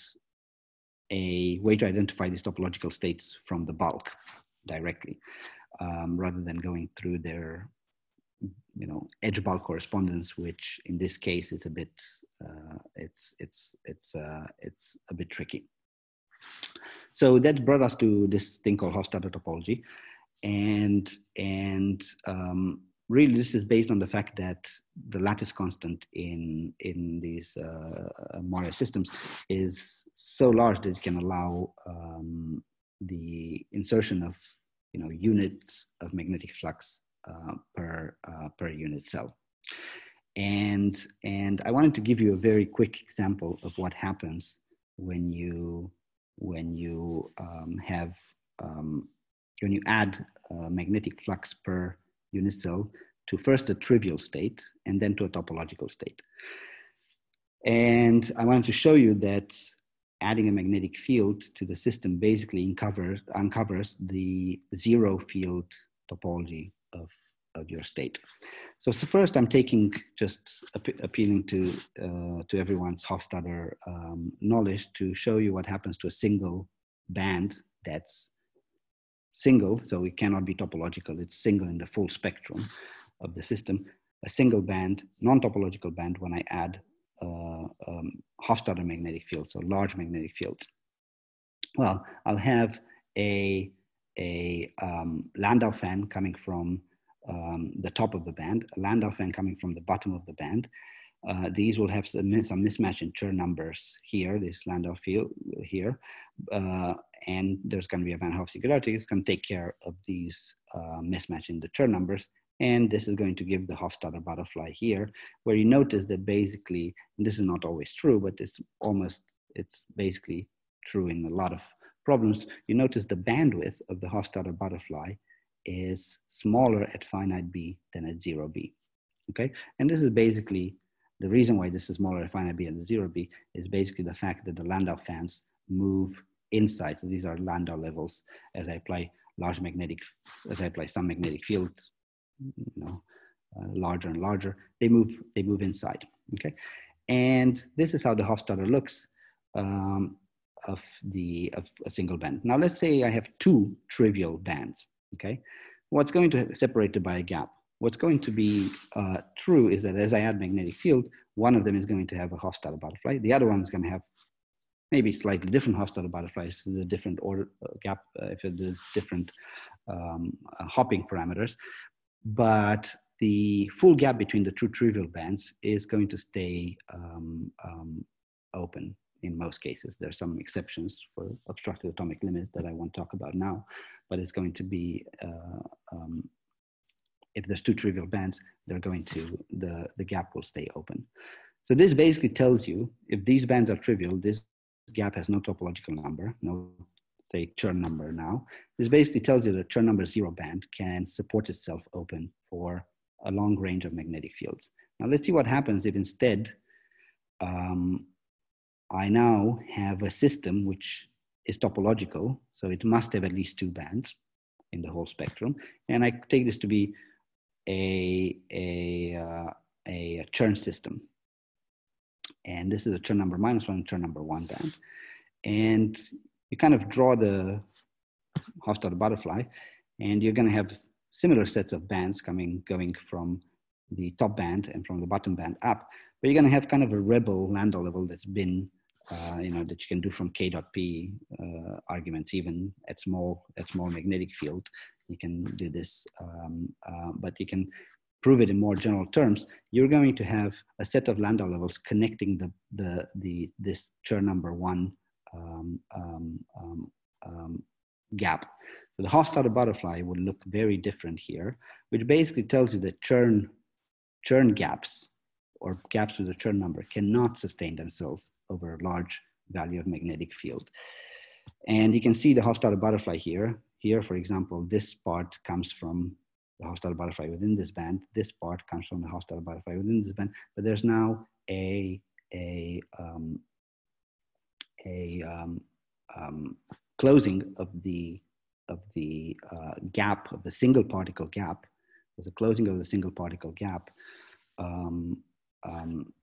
a way to identify these topological states from the bulk directly, um, rather than going through their, you know, edge bulk correspondence, which in this case it's a bit, uh, it's it's it's uh, it's a bit tricky. So that brought us to this thing called Hofstadter topology. And, and um, really this is based on the fact that the lattice constant in, in these uh, Moire systems is so large that it can allow um, the insertion of you know, units of magnetic flux uh, per, uh, per unit cell. And, and I wanted to give you a very quick example of what happens when you when you um, have um, when you add magnetic flux per unit to first a trivial state and then to a topological state. And I wanted to show you that adding a magnetic field to the system basically uncovers, uncovers the zero field topology of of your state. So, so first I'm taking just appealing to, uh, to everyone's Hofstadter um, knowledge to show you what happens to a single band that's single, so it cannot be topological, it's single in the full spectrum of the system, a single band, non-topological band when I add uh, um, Hofstadter magnetic fields, so large magnetic fields. Well, I'll have a, a um, Landau fan coming from um, the top of the band, a Landau fan coming from the bottom of the band. Uh, these will have some, some mismatch in Chern numbers here, this Landau field here, uh, and there's going to be a Van Hove singularity. It's going to take care of these uh, mismatch in the Chern numbers, and this is going to give the Hofstadter butterfly here, where you notice that basically, this is not always true, but it's almost, it's basically true in a lot of problems. You notice the bandwidth of the Hofstadter butterfly is smaller at finite b than at zero b. Okay, and this is basically the reason why this is smaller finite b than zero b is basically the fact that the Landau fans move inside. So these are Landau levels as I apply large magnetic, as I apply some magnetic field, you know, uh, larger and larger, they move, they move inside. Okay, and this is how the Hofstadter looks. Um, of the of a single band. Now let's say I have two trivial bands okay? What's going to separate it by a gap? What's going to be uh, true is that as I add magnetic field, one of them is going to have a Hofstadter butterfly. The other one is going to have maybe slightly different Hofstadter butterflies, the different order uh, gap, uh, if it is different um, uh, hopping parameters. but the full gap between the two trivial bands is going to stay um, um, open in most cases. There are some exceptions for obstructive atomic limits that I won't talk about now, but it's going to be, uh, um, if there's two trivial bands, they're going to, the, the gap will stay open. So this basically tells you if these bands are trivial, this gap has no topological number, no say Chern number now. This basically tells you that Chern number zero band can support itself open for a long range of magnetic fields. Now let's see what happens if instead um, I now have a system which is topological, so it must have at least two bands in the whole spectrum. And I take this to be a, a, uh, a Chern system. And this is a Chern number minus one and Chern number one band. And you kind of draw the Hofstadter butterfly, and you're going to have similar sets of bands coming going from the top band and from the bottom band up. But you're going to have kind of a rebel Landau level that's been, uh, you know, that you can do from k dot p uh, arguments even at small at small magnetic field. You can do this, um, uh, but you can prove it in more general terms. You're going to have a set of Landau levels connecting the the the this Chern number one um, um, um, um gap. So the Hofstadter butterfly would look very different here, which basically tells you that Chern, Chern gaps or gaps with a Chern number cannot sustain themselves over a large value of magnetic field. And you can see the Hofstadter butterfly here. Here, for example, this part comes from the Hofstadter butterfly within this band. This part comes from the Hofstadter butterfly within this band. But there's now a, a, um, a um, um, closing of the of the uh, gap of the single particle gap was a closing of the single particle gap um, um,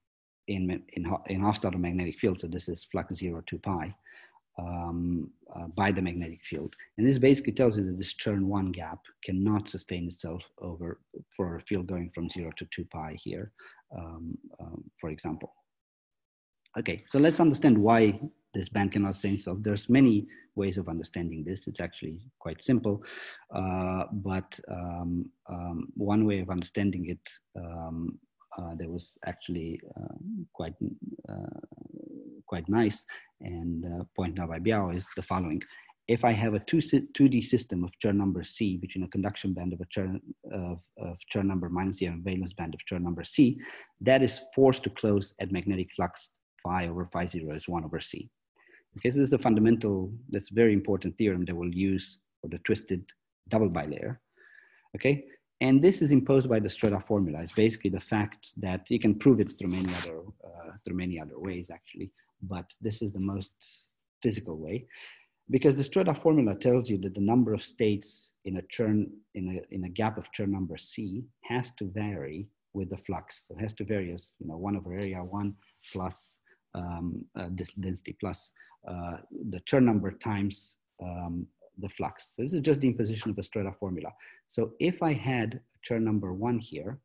in in in Hofstadter magnetic field. So this is flux zero two pi um, uh, by the magnetic field, and this basically tells you that this Chern one gap cannot sustain itself over for a field going from zero to two pi here, um, um, for example. Okay, so let's understand why this band cannot sustain itself. There's many ways of understanding this. It's actually quite simple, uh, but um, um, one way of understanding it um, uh, that was actually quite uh, quite nice and uh, pointed out by Biao is the following. If I have a 2, 2D system of Chern number C between a conduction band of a Chern, of, of Chern number minus C and valence band of Chern number C, that is forced to close at magnetic flux phi over phi zero is one over C. Okay, so this is a fundamental, that's very important theorem that we'll use for the twisted double bilayer. Okay, and this is imposed by the Streda formula. It's basically the fact that you can prove it through many other, uh, through many other ways actually, but this is the most physical way because the Streda formula tells you that the number of states in a Chern, in a, in a gap of Chern number C has to vary with the flux. So it has to vary as, you know, one over area one plus um, uh, this density plus uh, the Chern number times um, the flux. So this is just the imposition of a Streda formula. So if I had a Chern number one here,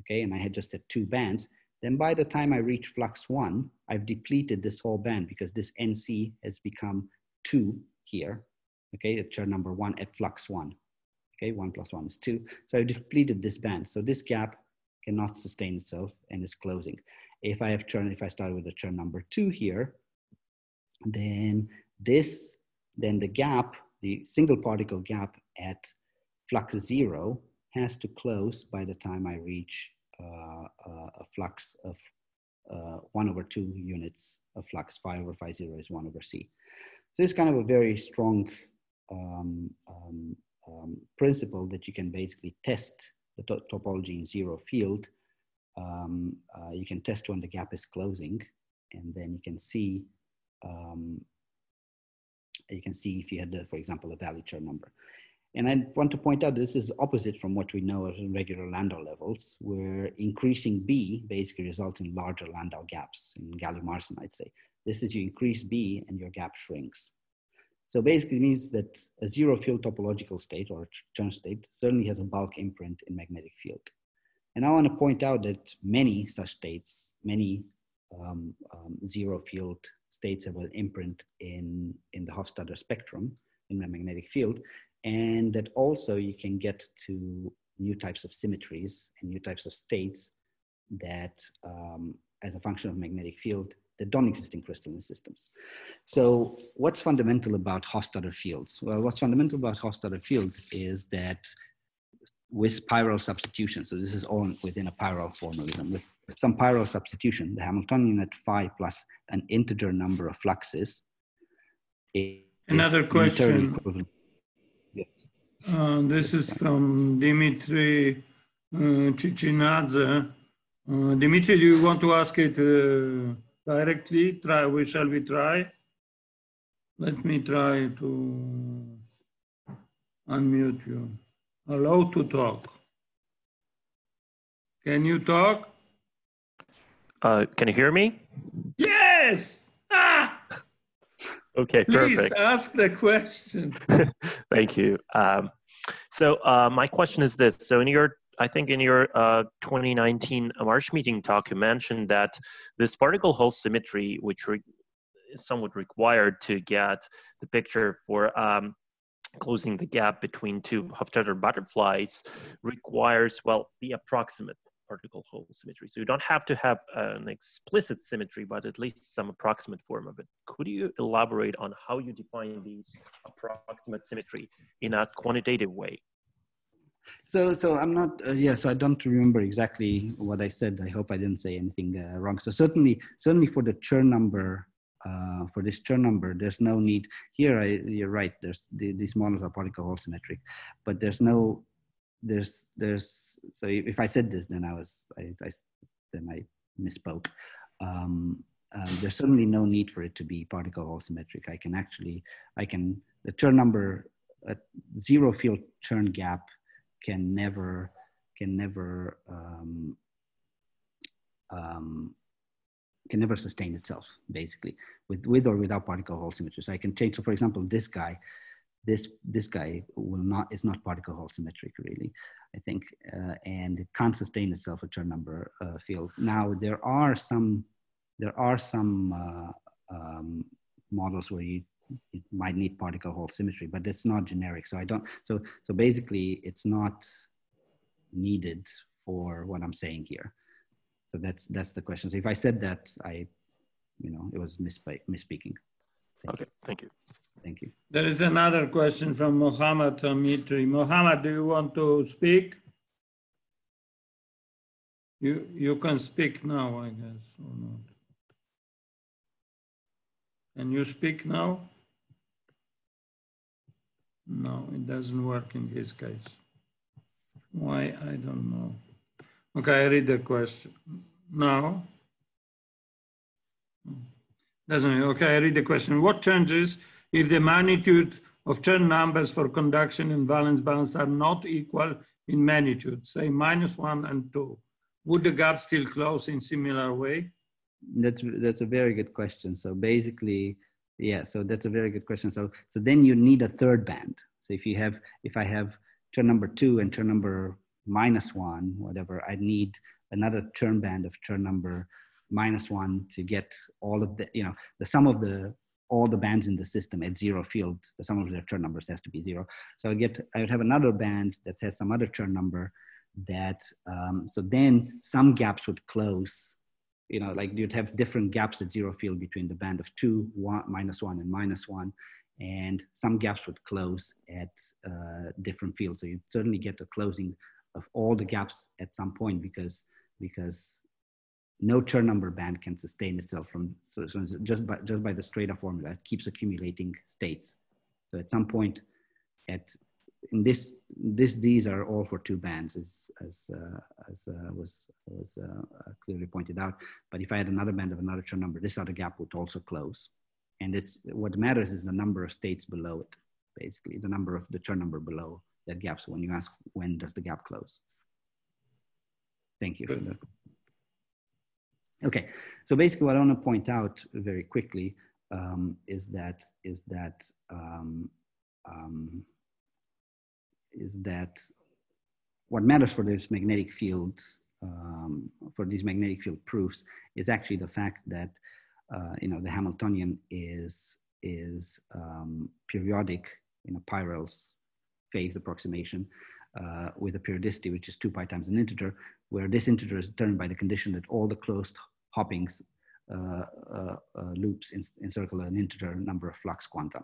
okay, and I had just had two bands, then by the time I reach flux one, I've depleted this whole band because this NC has become two here, okay, at Chern number one at flux one. Okay, one plus one is two. So I've depleted this band. So this gap cannot sustain itself and is closing. If I have Chern, if I start with a Chern number two here, then this, then the gap, the single particle gap at flux zero has to close by the time I reach a flux of uh, one over two units of flux, phi over phi zero is one over C. So it's kind of a very strong um, um, um, principle that you can basically test the to topology in zero field. Um, uh, you can test when the gap is closing, and then you can see um, you can see if you had, for example, a Chern number. And I want to point out this is opposite from what we know in regular Landau levels, where increasing B basically results in larger Landau gaps in gallium arsenide, I'd say. This is you increase B and your gap shrinks. So basically means that a zero field topological state or Chern state certainly has a bulk imprint in magnetic field. And I want to point out that many such states, many um, um, zero field states have an imprint in, in the Hofstadter spectrum in the magnetic field. And that also you can get to new types of symmetries and new types of states that um, as a function of magnetic field that don't exist in crystalline systems. So what's fundamental about Hofstadter fields? Well, what's fundamental about Hofstadter fields is that with chiral substitution, so this is all within a chiral formalism, with some chiral substitution, the Hamiltonian at phi plus an integer number of fluxes. Another question. Uh, this is from Dimitri uh, Chichinadze. Uh, Dimitri, do you want to ask it uh, directly? Try. We shall we try? Let me try to unmute you. Allow to talk. Can you talk? Uh, can you hear me? Yes. Okay, Please perfect. ask the question. Thank you. Um, so uh, my question is this: So in your, I think in your uh, 2019 March meeting talk, you mentioned that this particle hole symmetry, which re- is somewhat required to get the picture for um, closing the gap between two Hofstadter butterflies, requires well the approximate particle-hole symmetry. So you don't have to have an explicit symmetry, but at least some approximate form of it. Could you elaborate on how you define these approximate symmetry in a quantitative way? So, so I'm not. Uh, yeah, so I don't remember exactly what I said. I hope I didn't say anything uh, wrong. So certainly, certainly for the Chern number, uh, for this Chern number, there's no need here. I, you're right. There's the, these models are particle-hole symmetric, but there's no there's there's so if I said this, then I was I, I then I misspoke. Um, um, there's certainly no need for it to be particle-hole symmetric. I can actually I can the Chern number a zero field Chern gap can never can never um, um, can never sustain itself basically with with or without particle-hole symmetry. So I can change. So for example, this guy this this guy will not is not particle-hole symmetric really i think uh, and it can't sustain itself a Chern number uh, field. Now there are some there are some uh, um, models where you, you might need particle-hole symmetry but it's not generic. So i don't so so basically it's not needed for what i'm saying here. So that's that's the question. So if i said that i you know it was misspeaking. Thank okay. You. thank you Thank you. There is another question from Mohammed Amitri. Mohammed, do you want to speak? You, you can speak now, I guess, or not. Can you speak now? No, it doesn't work in his case. Why? I don't know. Okay, I read the question. Now? Doesn't it? Okay, I read the question. What changes if the magnitude of Chern numbers for conduction and valence bands are not equal in magnitude, say minus one and two, would the gap still close in similar way? That's, that's a very good question. So basically, yeah, so that's a very good question. So, so then you need a third band. So if you have, if I have Chern number two and Chern number minus one, whatever, I need another Chern band of Chern number minus one to get all of the, you know, the sum of the all the bands in the system at zero field, the sum of their Chern numbers has to be zero. So I get, I would have another band that has some other Chern number that, um, so then some gaps would close, you know, like you'd have different gaps at zero field between the band of two, one, minus one and minus one. And some gaps would close at uh, different fields. So you'd certainly get a closing of all the gaps at some point because, because no Chern number band can sustain itself from so, so just by just by the Streda formula it keeps accumulating states. So at some point at in this this these are all for two bands as as uh, as uh, was was uh, clearly pointed out. But if i had another band of another Chern number this other gap would also close. And it's what matters is the number of states below it basically the number of the Chern number below that gap. So when you ask when does the gap close? Thank you Okay, so basically what I want to point out very quickly um, is that is that um, um, is that what matters for these magnetic fields um, for these magnetic field proofs is actually the fact that uh, you know the Hamiltonian is is um, periodic in a Peierls phase approximation uh, with a periodicity which is 2 pi times an integer, where this integer is determined by the condition that all the closed hoppings uh, uh, uh loops encircle an integer number of flux quanta.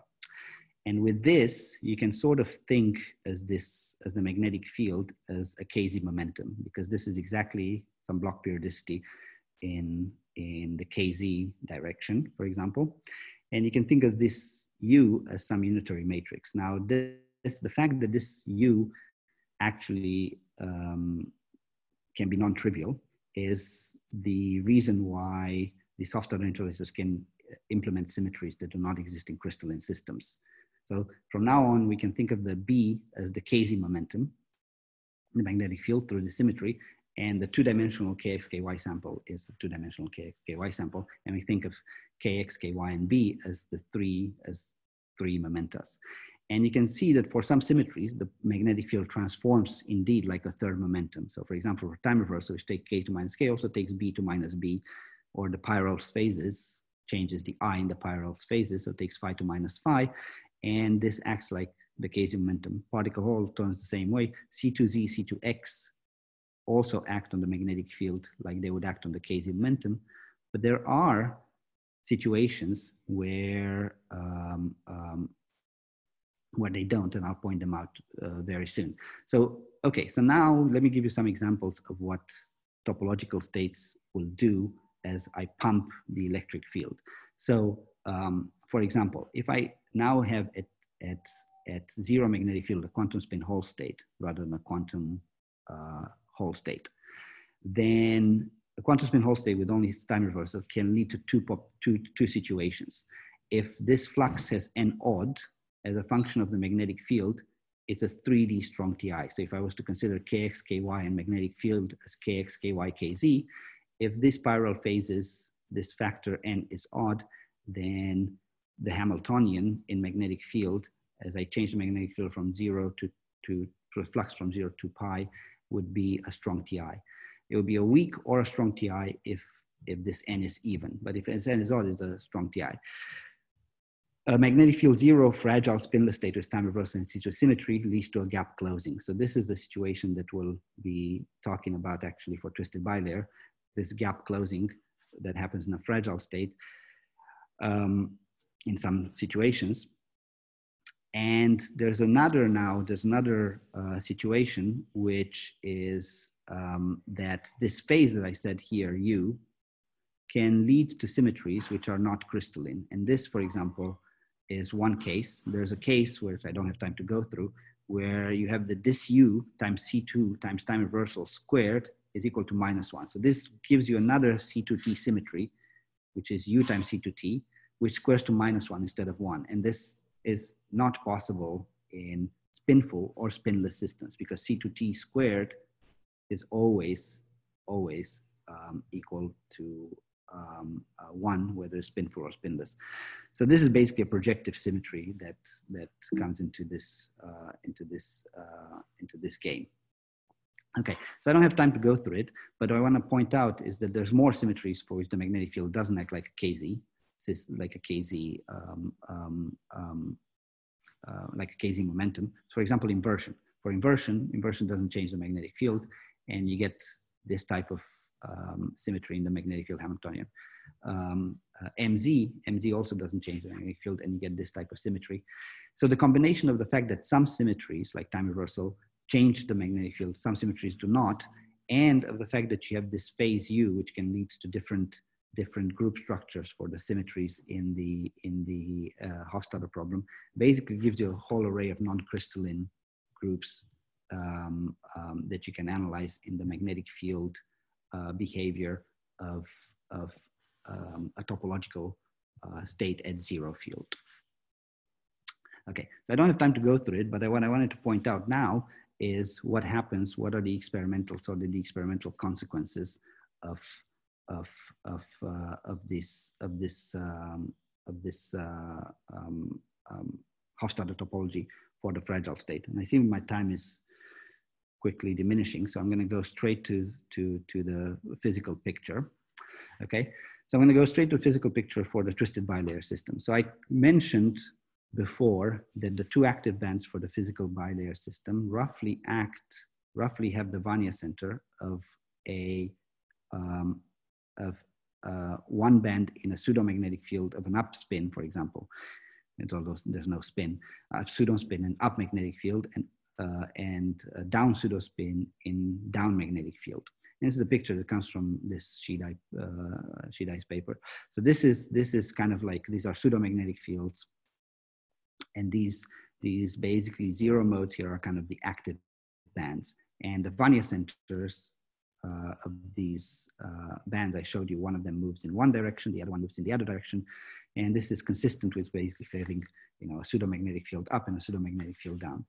And with this, you can sort of think as this, as the magnetic field as a KZ momentum, because this is exactly some Bloch periodicity in, in the KZ direction, for example. And you can think of this U as some unitary matrix. Now, this, the fact that this U actually um, can be non-trivial is the reason why the soft order interlacers can implement symmetries that do not exist in crystalline systems. So from now on, we can think of the B as the KZ momentum, the magnetic field through the symmetry, and the two-dimensional kx, ky sample is the two-dimensional kx, ky sample, and we think of kx, ky, and b as the three, as three momentas. And you can see that for some symmetries, the magnetic field transforms indeed like a third momentum. So for example, for time reversal, which takes k to minus k also takes b to minus b, or the Peierls phases changes the i in the Peierls phases, so takes phi to minus phi. And this acts like the KZ momentum. Particle hole turns the same way. C2z, C2x also act on the magnetic field like they would act on the KZ momentum. But there are situations where um, um, where they don't, and I'll point them out uh, very soon. So, okay, so now let me give you some examples of what topological states will do as I pump the electric field. So, um, for example, if I now have at, at, at zero magnetic field a quantum spin Hall state rather than a quantum uh, Hall state, then a quantum spin Hall state with only time reversal can lead to two, pop, two, two situations. If this flux has n odd as a function of the magnetic field, it's a 3D strong TI. So if I was to consider Kx, Ky, and magnetic field as Kx, Ky, Kz, if this Peierls phases, this factor n is odd, then the Hamiltonian in magnetic field, as I change the magnetic field from zero to, to, to flux from zero to pi, would be a strong TI. It would be a weak or a strong TI if, if this n is even, but if n is odd, it's a strong TI. A magnetic field zero fragile spinless state with time reversal and C2 symmetry leads to a gap closing. So this is the situation that we'll be talking about actually for twisted bilayer, this gap closing that happens in a fragile state. Um, in some situations. And there's another now, there's another uh, situation, which is um, that this phase that I said here, U, can lead to symmetries which are not crystalline. And this, for example, is one case. There's a case where I don't have time to go through, where you have the this U times C2 times time reversal squared is equal to minus one. So this gives you another C2T symmetry, which is U times C2T which squares to minus one instead of one. And this is not possible in spinful or spinless systems because C2T squared is always, always um, equal to um, uh, one, whether it's spinful or spinless. So this is basically a projective symmetry that that comes into this uh, into this uh, into this game. Okay, so I don't have time to go through it, but I want to point out is that there's more symmetries for which the magnetic field doesn't act like a KZ like a KZ, um, um, um, uh, like a KZ momentum. For example, inversion. For inversion, inversion doesn't change the magnetic field, and you get this type of um, symmetry in the magnetic field Hamiltonian. Um, uh, MZ, MZ also doesn't change the magnetic field, and you get this type of symmetry. So the combination of the fact that some symmetries, like time reversal, change the magnetic field, some symmetries do not, and of the fact that you have this phase U, which can lead to different different group structures for the symmetries in the in the uh, Hofstadter problem basically gives you a whole array of non-crystalline groups um, um, that you can analyze in the magnetic field uh, behavior of of um, a topological uh, state at zero field. Okay, so I don't have time to go through it, but I, what I wanted to point out now is what happens, what are the experimental, sort of the experimental consequences of of of uh, of this of this um, of this uh, um, um, Hofstadter topology for the fragile state. And I think my time is quickly diminishing, so I'm going to go straight to to to the physical picture. Okay, so I'm going to go straight to physical picture for the twisted bilayer system. So I mentioned before that the two active bands for the physical bilayer system roughly act, roughly have the Wannier center of a um, of uh, one band in a pseudomagnetic field of an up spin, for example. It's although there's no spin, a pseudo spin in up magnetic field and and down pseudospin in down magnetic field. And this is a picture that comes from this Zhida, uh, Zhida's paper. So this is this is kind of like these are pseudomagnetic fields, and these these basically zero modes here are kind of the active bands, and the Wannier centers uh, of these uh, bands I showed you, one of them moves in one direction, the other one moves in the other direction, and this is consistent with basically having you know a pseudomagnetic field up and a pseudomagnetic field down.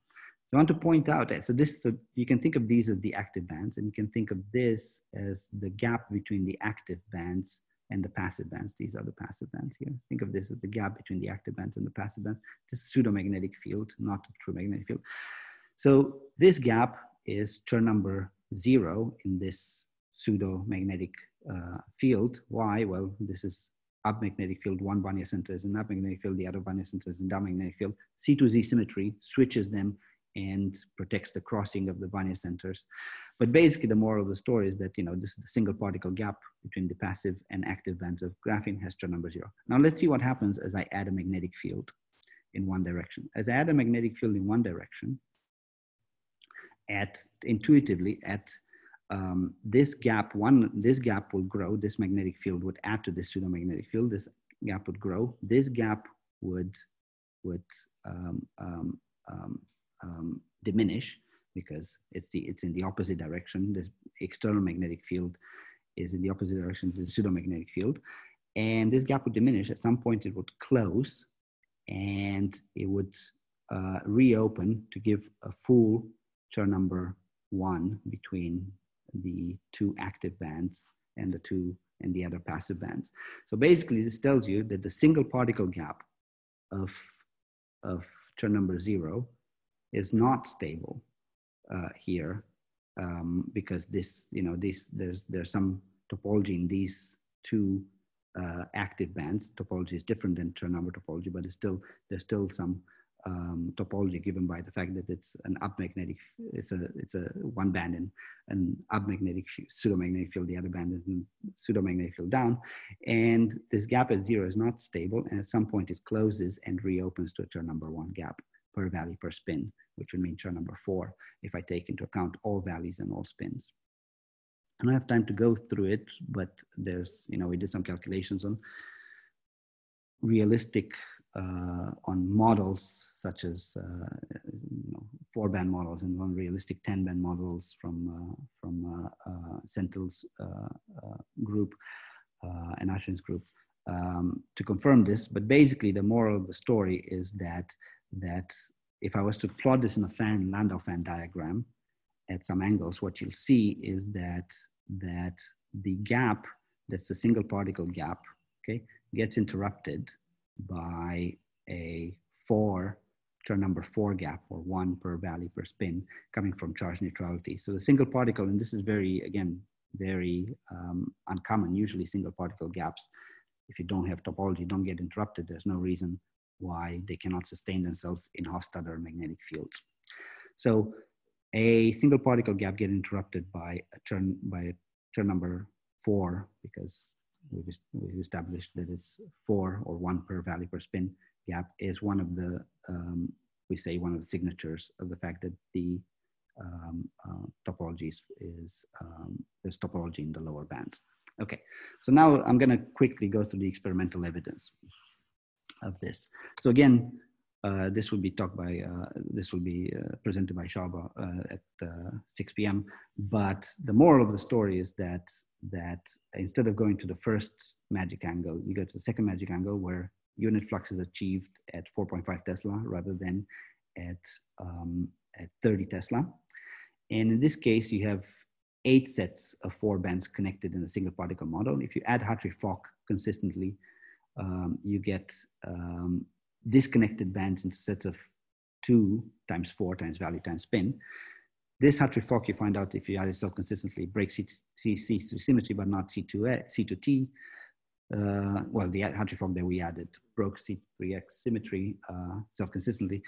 So I want to point out that, so this, so you can think of these as the active bands and you can think of this as the gap between the active bands and the passive bands. These are the passive bands here. Think of this as the gap between the active bands and the passive bands. This is pseudomagnetic field, not a true magnetic field. So this gap is Chern number zero in this pseudomagnetic uh, field. Why? Well, this is up magnetic field, one Wannier center is an up magnetic field, the other Wannier center is in down magnetic field. C2Z symmetry switches them and protects the crossing of the Wannier centers. But basically the moral of the story is that, you know, this is the single particle gap between the passive and active bands of graphene has number zero. Now let's see what happens as I add a magnetic field in one direction. As I add a magnetic field in one direction, at intuitively at um, this gap, one, this gap will grow, this magnetic field would add to this pseudomagnetic field, this gap would grow, this gap would, would um, um, um diminish because it's the it's in the opposite direction. The external magnetic field is in the opposite direction to the pseudomagnetic field, and this gap would diminish. At some point, it would close, and it would uh, reopen to give a full Chern number one between the two active bands and the two and the other passive bands. So basically, this tells you that the single particle gap of of Chern number zero is not stable uh, here um, because this, you know, this, there's, there's some topology in these two uh, active bands. Topology is different than Chern number topology, but it's still, there's still some um, topology given by the fact that it's an up magnetic, it's a, it's a one band in an up magnetic field, the other band is in pseudomagnetic field down. And this gap at zero is not stable. And at some point it closes and reopens to a Chern number one gap per valley per spin, which would mean Chern number four if I take into account all valleys and all spins. And I don't have time to go through it, but there's, you know, we did some calculations on realistic, uh, on models such as, uh, you know, four band models and on realistic 10 band models from, uh, from uh, uh, Senthil's uh, group and Ashwin's group um, to confirm this. But basically the moral of the story is that that if I was to plot this in a fan, Landau fan diagram at some angles, what you'll see is that, that the gap, that's the single particle gap, okay, gets interrupted by a four, Chern number four gap or one per valley per spin coming from charge neutrality. So the single particle, and this is very, again, very um, uncommon, usually single particle gaps, if you don't have topology, don't get interrupted. There's no reason why they cannot sustain themselves in Hofstadter magnetic fields. So a single particle gap get interrupted by a Chern, by Chern number four because we've, we've established that it's four or one per valley per spin gap is one of the, um, we say one of the signatures of the fact that the um, uh, topology is, is um, there's topology in the lower bands. Okay, so now I'm gonna quickly go through the experimental evidence of this. So again, uh, this will be talked by, uh, this will be uh, presented by Csaba uh, at uh, 6 p.m. But the moral of the story is that, that instead of going to the first magic angle, you go to the second magic angle where unit flux is achieved at 4.5 Tesla rather than at, um, at 30 Tesla. And in this case, you have eight sets of four bands connected in a single particle model. If you add Hartree-Fock consistently, um, you get um, disconnected bands in sets of two times four times valley times spin. This Hartree-Fock you find out if you add it so consistently breaks C, C, symmetry, but not C2, C2T. uh, well, the Hartree Fock that we added broke C3X symmetry uh, self-consistently.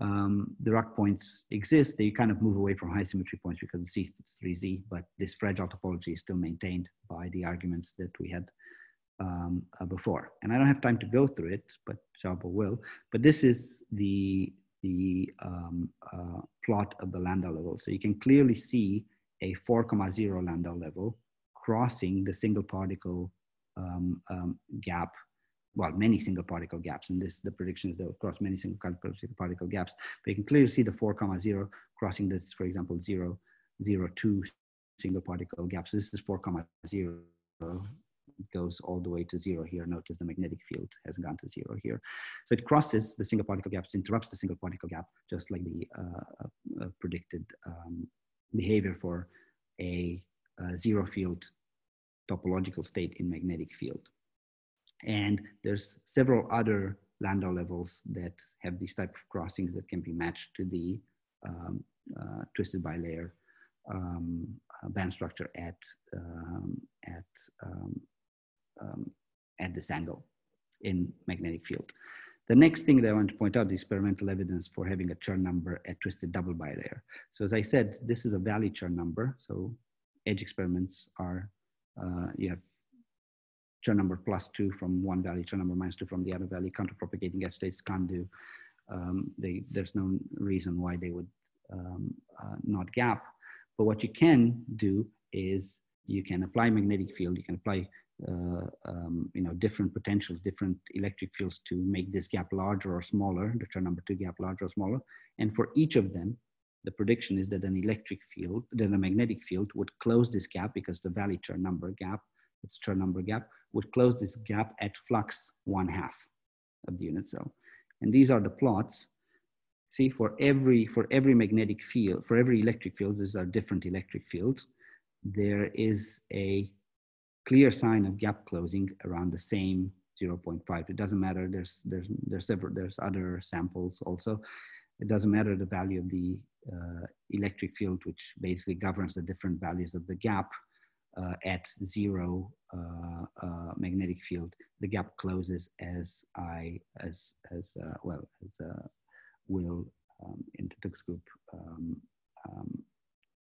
Um, Dirac points exist. They kind of move away from high symmetry points because of C3Z, but this fragile topology is still maintained by the arguments that we had um, uh, before. And I don't have time to go through it, but Csaba will. But this is the, the um, uh, plot of the Landau level. So you can clearly see a 4 comma 0 Landau level crossing the single particle um, um, gap, well, many single particle gaps. And this, the prediction is they'll cross many single particle gaps. But you can clearly see the 4 comma 0 crossing this, for example, 0, 0, 2 single particle gaps. So this is 4 comma 0 it goes all the way to zero here. Notice the magnetic field has gone to zero here. So it crosses the single particle gaps, interrupts the single particle gap, just like the uh, uh, predicted um, behavior for a, a, zero field topological state in magnetic field. And there's several other Landau levels that have these type of crossings that can be matched to the um, uh, twisted bilayer um, uh, band structure at, um, at, um, at this angle in magnetic field. The next thing that I want to point out is experimental evidence for having a Chern number at twisted double bilayer. So as I said, this is a valley Chern number. So edge experiments are, uh, you have Chern number plus two from one valley, Chern number minus two from the other valley. Counterpropagating edge states can't do. Um, they, there's no reason why they would um, uh, not gap. But what you can do is you can apply magnetic field, you can apply um, you know, different potentials, different electric fields to make this gap larger or smaller, the number two gap larger or smaller. And for each of them, the prediction is that an electric field, that a magnetic field would close this gap because the valley Chern number gap, it's Chern number gap, would close this gap at flux one half of the unit cell. And these are the plots. See, for every, for every magnetic field, for every electric field, these are different electric fields. There is a clear sign of gap closing around the same 0.5. It doesn't matter. There's there's there's several there's other samples also. It doesn't matter the value of the uh, electric field, which basically governs the different values of the gap uh, at zero uh, uh magnetic field. The gap closes as I as as uh, well as uh, will um, the Tutuc group um, um,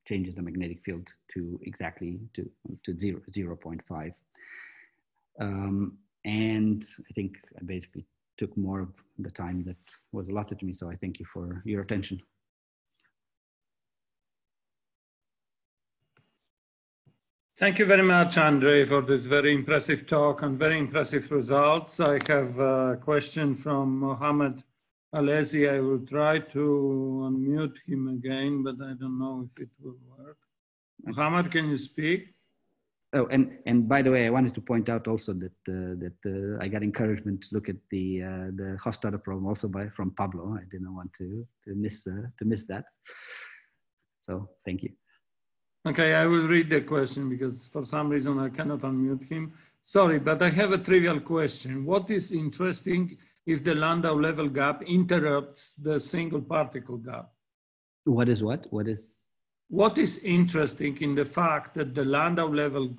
changes the magnetic field to exactly to, to zero, 0 0.5. Um, and I think I basically took more of the time that was allotted to me. So I thank you for your attention. Thank you very much, Andre, for this very impressive talk and very impressive results. I have a question from Mohammed Alesi, I will try to unmute him again, but I don't know if it will work. Muhammad, can you speak? Oh, and and by the way, I wanted to point out also that uh, that uh, I got encouragement to look at the uh, the Hofstadter problem also by from Pablo. I didn't want to to miss uh, to miss that. So thank you. Okay, I will read the question because for some reason I cannot unmute him. Sorry, but I have a trivial question. What is interesting if the Landau level gap interrupts the single particle gap. What is what? What is? What is interesting in the fact that the Landau level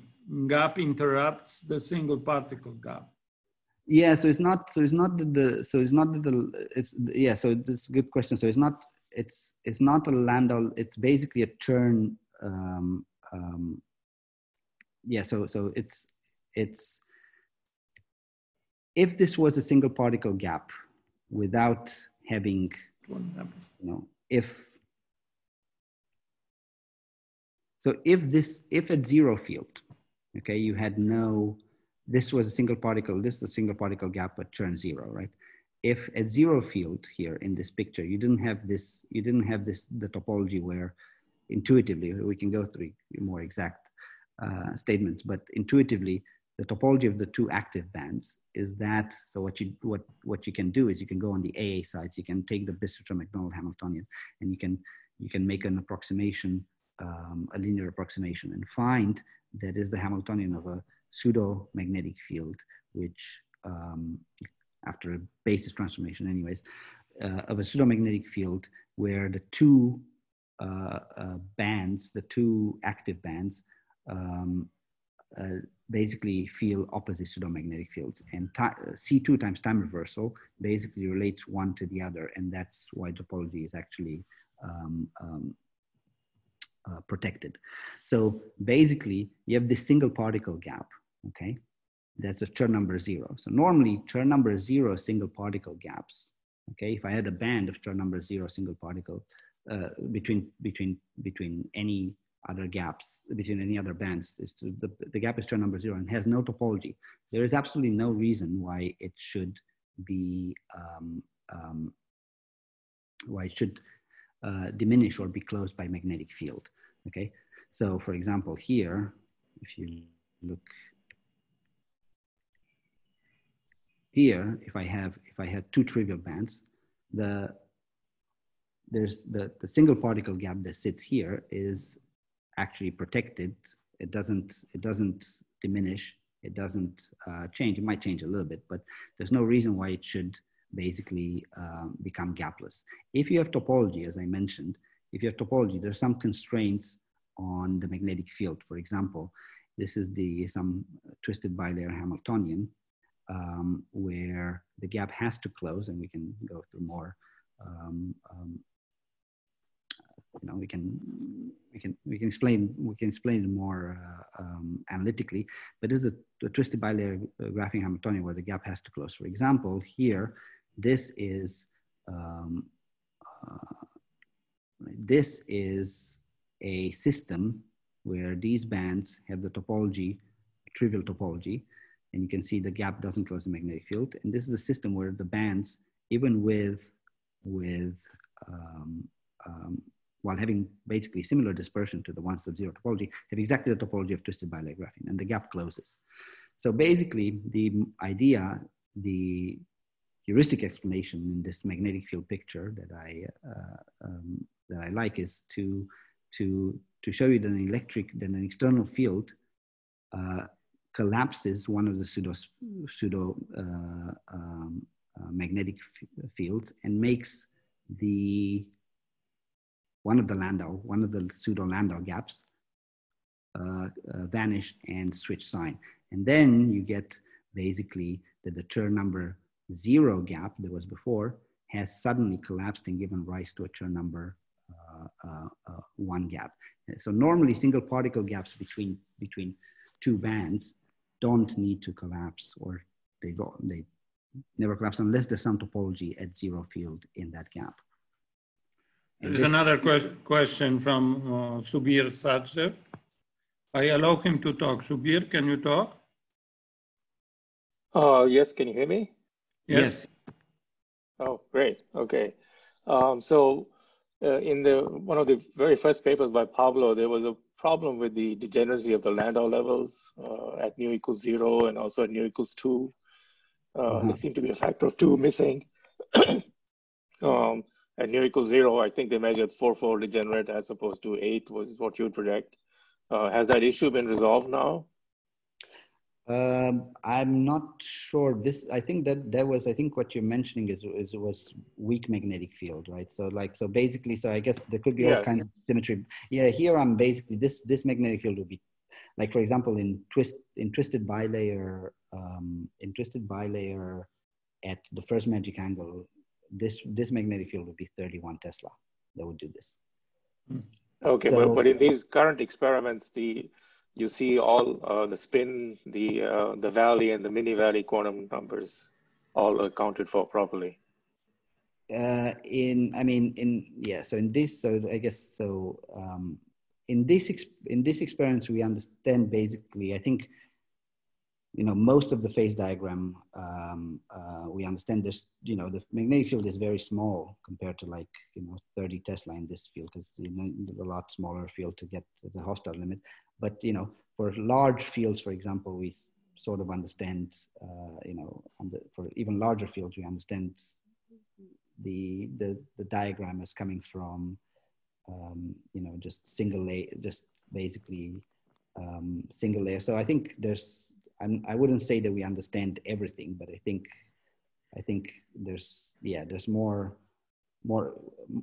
gap interrupts the single particle gap? Yeah, so it's not. So it's not the. the so it's not the, the. It's yeah. So this a good question. So it's not. It's it's not a Landau. It's basically a Chern. Um, um, yeah. So so it's it's if this was a single particle gap without having, you know, if, so if this, if at zero field, okay, you had no, this was a single particle, this is a single particle gap at Chern zero, right? If at zero field here in this picture, you didn't have this, you didn't have this, the topology where intuitively, we can go through more exact uh, statements, but intuitively, the topology of the two active bands is that, so what you, what, what you can do is you can go on the AA sides, you can take the Bistritzer-MacDonald Hamiltonian and you can, you can make an approximation, um, a linear approximation and find that is the Hamiltonian of a pseudo magnetic field, which um, after a basis transformation anyways, uh, of a pseudo magnetic field where the two uh, uh, bands, the two active bands um, basically feel opposite pseudomagnetic fields. And C2 times time reversal basically relates one to the other. And that's why topology is actually um, um, uh, protected. So basically, you have this single particle gap, okay? That's a Chern number zero. So normally, Chern number zero single particle gaps, okay? If I had a band of Chern number zero single particle uh, between, between, between any other gaps, between any other bands, the, the gap is Chern number zero and has no topology. There is absolutely no reason why it should be, um, um, why it should uh, diminish or be closed by magnetic field. Okay, so for example, here, if you look here, if I have if I have two trivial bands, the there's the, the single particle gap that sits here is actually protected. It doesn't it doesn't diminish. It doesn't uh, change. It might change a little bit, but there's no reason why it should basically um, become gapless. If you have topology, as I mentioned, if you have topology, there are some constraints on the magnetic field. For example, this is the some twisted bilayer Hamiltonian um, where the gap has to close, and we can go through more. Um, um, you know, we can we can we can explain we can explain it more uh, um, analytically. But this is a, a twisted bilayer graphene Hamiltonian where the gap has to close. For example, here this is um, uh, this is a system where these bands have the topology, trivial topology, and you can see the gap doesn't close the magnetic field. And this is a system where the bands, even with, with um, um, while having basically similar dispersion to the ones of zero topology, have exactly the topology of twisted bilayer graphene, and the gap closes. So basically, the idea, the heuristic explanation in this magnetic field picture that I uh, um, that I like is to to to show you that an electric that an external field uh, collapses one of the pseudo pseudo uh, um, uh, magnetic fields and makes the one of the Landau one of the pseudo Landau gaps uh, uh, vanish and switch sign, and then you get basically that the Chern number zero gap that was before has suddenly collapsed and given rise to a Chern number uh, uh, uh, one gap. So normally single particle gaps between, between two bands don't need to collapse or they don't, they never collapse unless there's some topology at zero field in that gap. And There's another que question from uh, Subir Sachdev. I allow him to talk. Subir, can you talk? Uh, yes, can you hear me? Yes. yes. Oh, great. Okay. Um, so uh, in the one of the very first papers by Pablo, there was a problem with the degeneracy of the Landau levels uh, at nu equals zero and also at nu equals two. Uh, mm-hmm. There seemed to be a factor of two missing. um, at nu equals zero, I think they measured four-fold degenerate as opposed to eight was what you would project. Uh, has that issue been resolved now? Um, I'm not sure. This I think that that was I think what you're mentioning is, is was weak magnetic field, right? So like so basically, so I guess there could be yes. all kinds of symmetry. Yeah, here I'm basically this this magnetic field would be like for example in twist in twisted bilayer um, in twisted bilayer at the first magic angle, this this magnetic field would be 31 Tesla that would do this. Okay, so, but, but in these current experiments, the you see all uh, the spin, the uh, the valley, and the mini valley quantum numbers all accounted for properly. Uh, in, I mean, in yeah. So in this, so I guess so. Um, in this in this experience, we understand basically. I think you know most of the phase diagram um, uh, we understand this you know the magnetic field is very small compared to like you know 30 tesla in this field because you a lot smaller field to get to the hostile limit but you know, for large fields, for example, we sort of understand, uh, you know, the, for even larger fields, we understand the the, the diagram as coming from, um, you know, just single layer, just basically um, single layer. So I think there's, I'm, I wouldn't say that we understand everything, but I think, I think there's, yeah, there's more more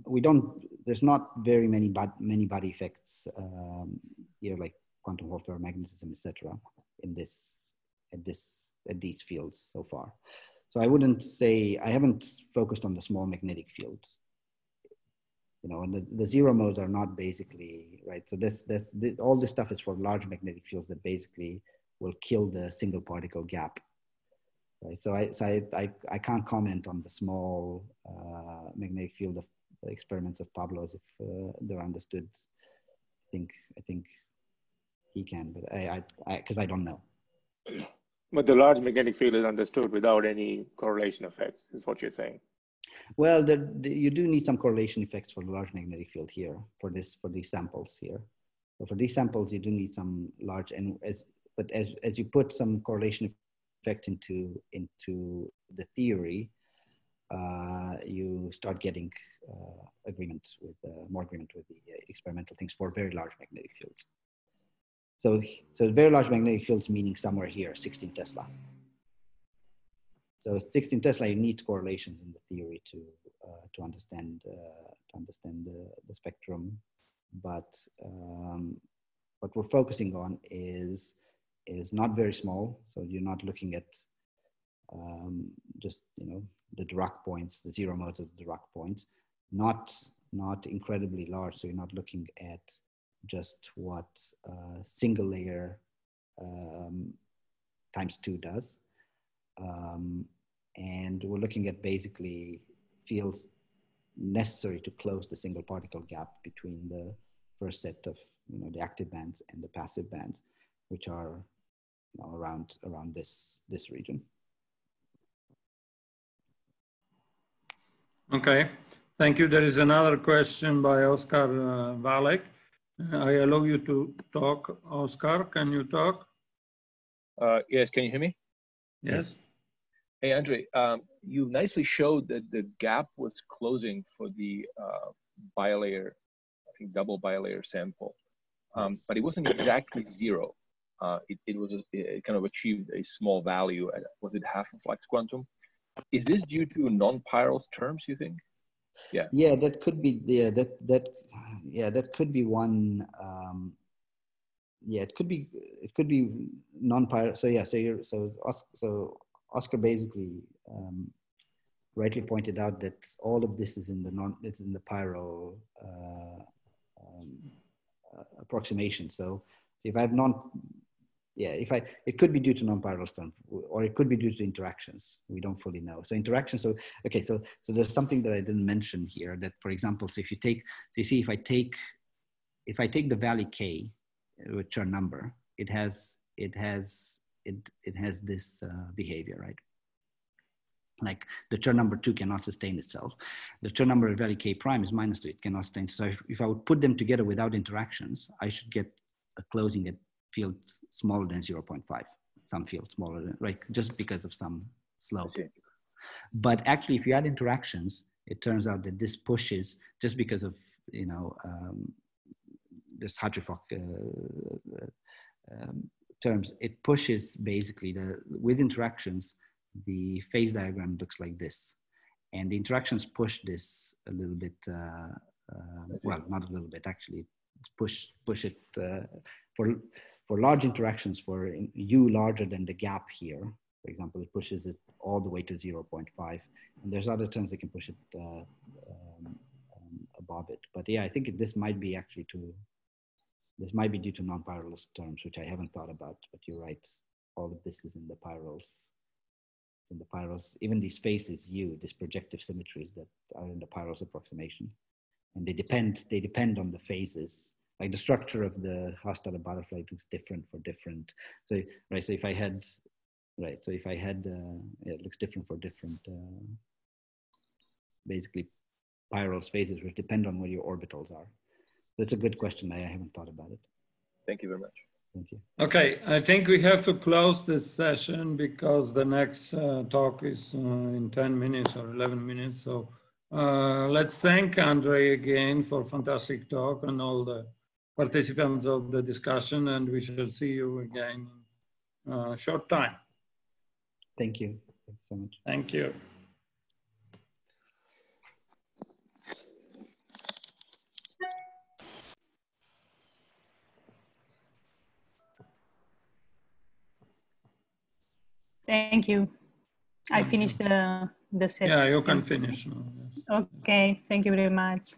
we don't there's not very many bad many body effects um, you know like quantum Hall magnetism etc. in this at this at these fields so far. So I wouldn't say I haven't focused on the small magnetic field. You know, and the, the zero modes are not basically right. So this, this, this all this stuff is for large magnetic fields that basically will kill the single particle gap. Right. So I so I I, I can't comment on the small uh, magnetic field of experiments of Pablo's if uh, they're understood. I think I think he can, but I I because I, I don't know. But the large magnetic field is understood without any correlation effects, is what you're saying. Well, the, the, you do need some correlation effects for the large magnetic field here for this for these samples here. So for these samples, you do need some large and as but as as you put some correlation effects into into the theory, uh, you start getting uh, agreement with uh, more agreement with the experimental things for very large magnetic fields. So, so very large magnetic fields meaning somewhere here, 16 Tesla. So 16 Tesla, you need correlations in the theory to uh, to understand uh, to understand the, the spectrum. But um, what we're focusing on is is not very small. So you're not looking at um, just you know the Dirac points, the zero modes of the Dirac points. Not not incredibly large. So you're not looking at just what single layer um, times two does. Um, and we're looking at basically fields necessary to close the single particle gap between the first set of you know the active bands and the passive bands, which are you know, around around this this region. Okay, thank you. There is another question by Oscar uh, Valek. I allow you to talk. Oscar, can you talk? Uh, yes, can you hear me? Yes. Hey, Andre, um, you nicely showed that the gap was closing for the uh, bilayer, I think double bilayer sample, um, but it wasn't exactly zero. Uh, it, it was a, it kind of achieved a small value. At, was it half of flux quantum? Is this due to non-Peierls terms? You think? Yeah. Yeah, that could be. Yeah, that that yeah, that could be one. Um, yeah, it could be. It could be non-Peierls. So yeah, so you're so so Oscar basically um, rightly pointed out that all of this is in the non. It's in the Peierl uh, um, uh, approximation. So, so if I have non yeah, if I, it could be due to non-Peierls storm, or it could be due to interactions. We don't fully know. So interactions. So okay, so so there's something that I didn't mention here. That, for example, so if you take, so you see, if I take, if I take the valley k, which are number, it has it has it it has this uh, behavior, right? Like the Chern number two cannot sustain itself. The Chern number of valley k prime is minus two. It cannot sustain. So if, if I would put them together without interactions, I should get a closing at field smaller than 0.5, some field smaller than, right, just because of some slope. But actually, if you add interactions, it turns out that this pushes, just because of, you know, um, this Hartree-Fock uh, um, terms, it pushes basically the, with interactions, the phase diagram looks like this. And the interactions push this a little bit, uh, uh, well, not a little bit, actually, push, push it uh, for for large interactions for u larger than the gap here, for example, it pushes it all the way to 0.5. And there's other terms that can push it uh, um, um, above it. But yeah, I think this might be actually to, this might be due to non-Peierls terms, which I haven't thought about, but you're right. All of this is in the Peierls. It's in the Peierls, even these faces U, these projective symmetries that are in the Peierls approximation. And they depend, they depend on the phases like the structure of the Hofstadter butterfly looks different for different. So right, so if I had right, so if I had uh, yeah, it looks different for different uh, basically Peierls phases, which depend on where your orbitals are. That's a good question. I haven't thought about it. Thank you very much. Thank you. Okay, I think we have to close this session because the next uh, talk is uh, in 10 minutes or 11 minutes. So uh, let's thank Andre again for fantastic talk and all the participants of the discussion and we shall see you again in a short time. Thank you. Thank you so much. Thank you. Thank you. I finished the, the session. Yeah, you can finish Okay, thank you very much.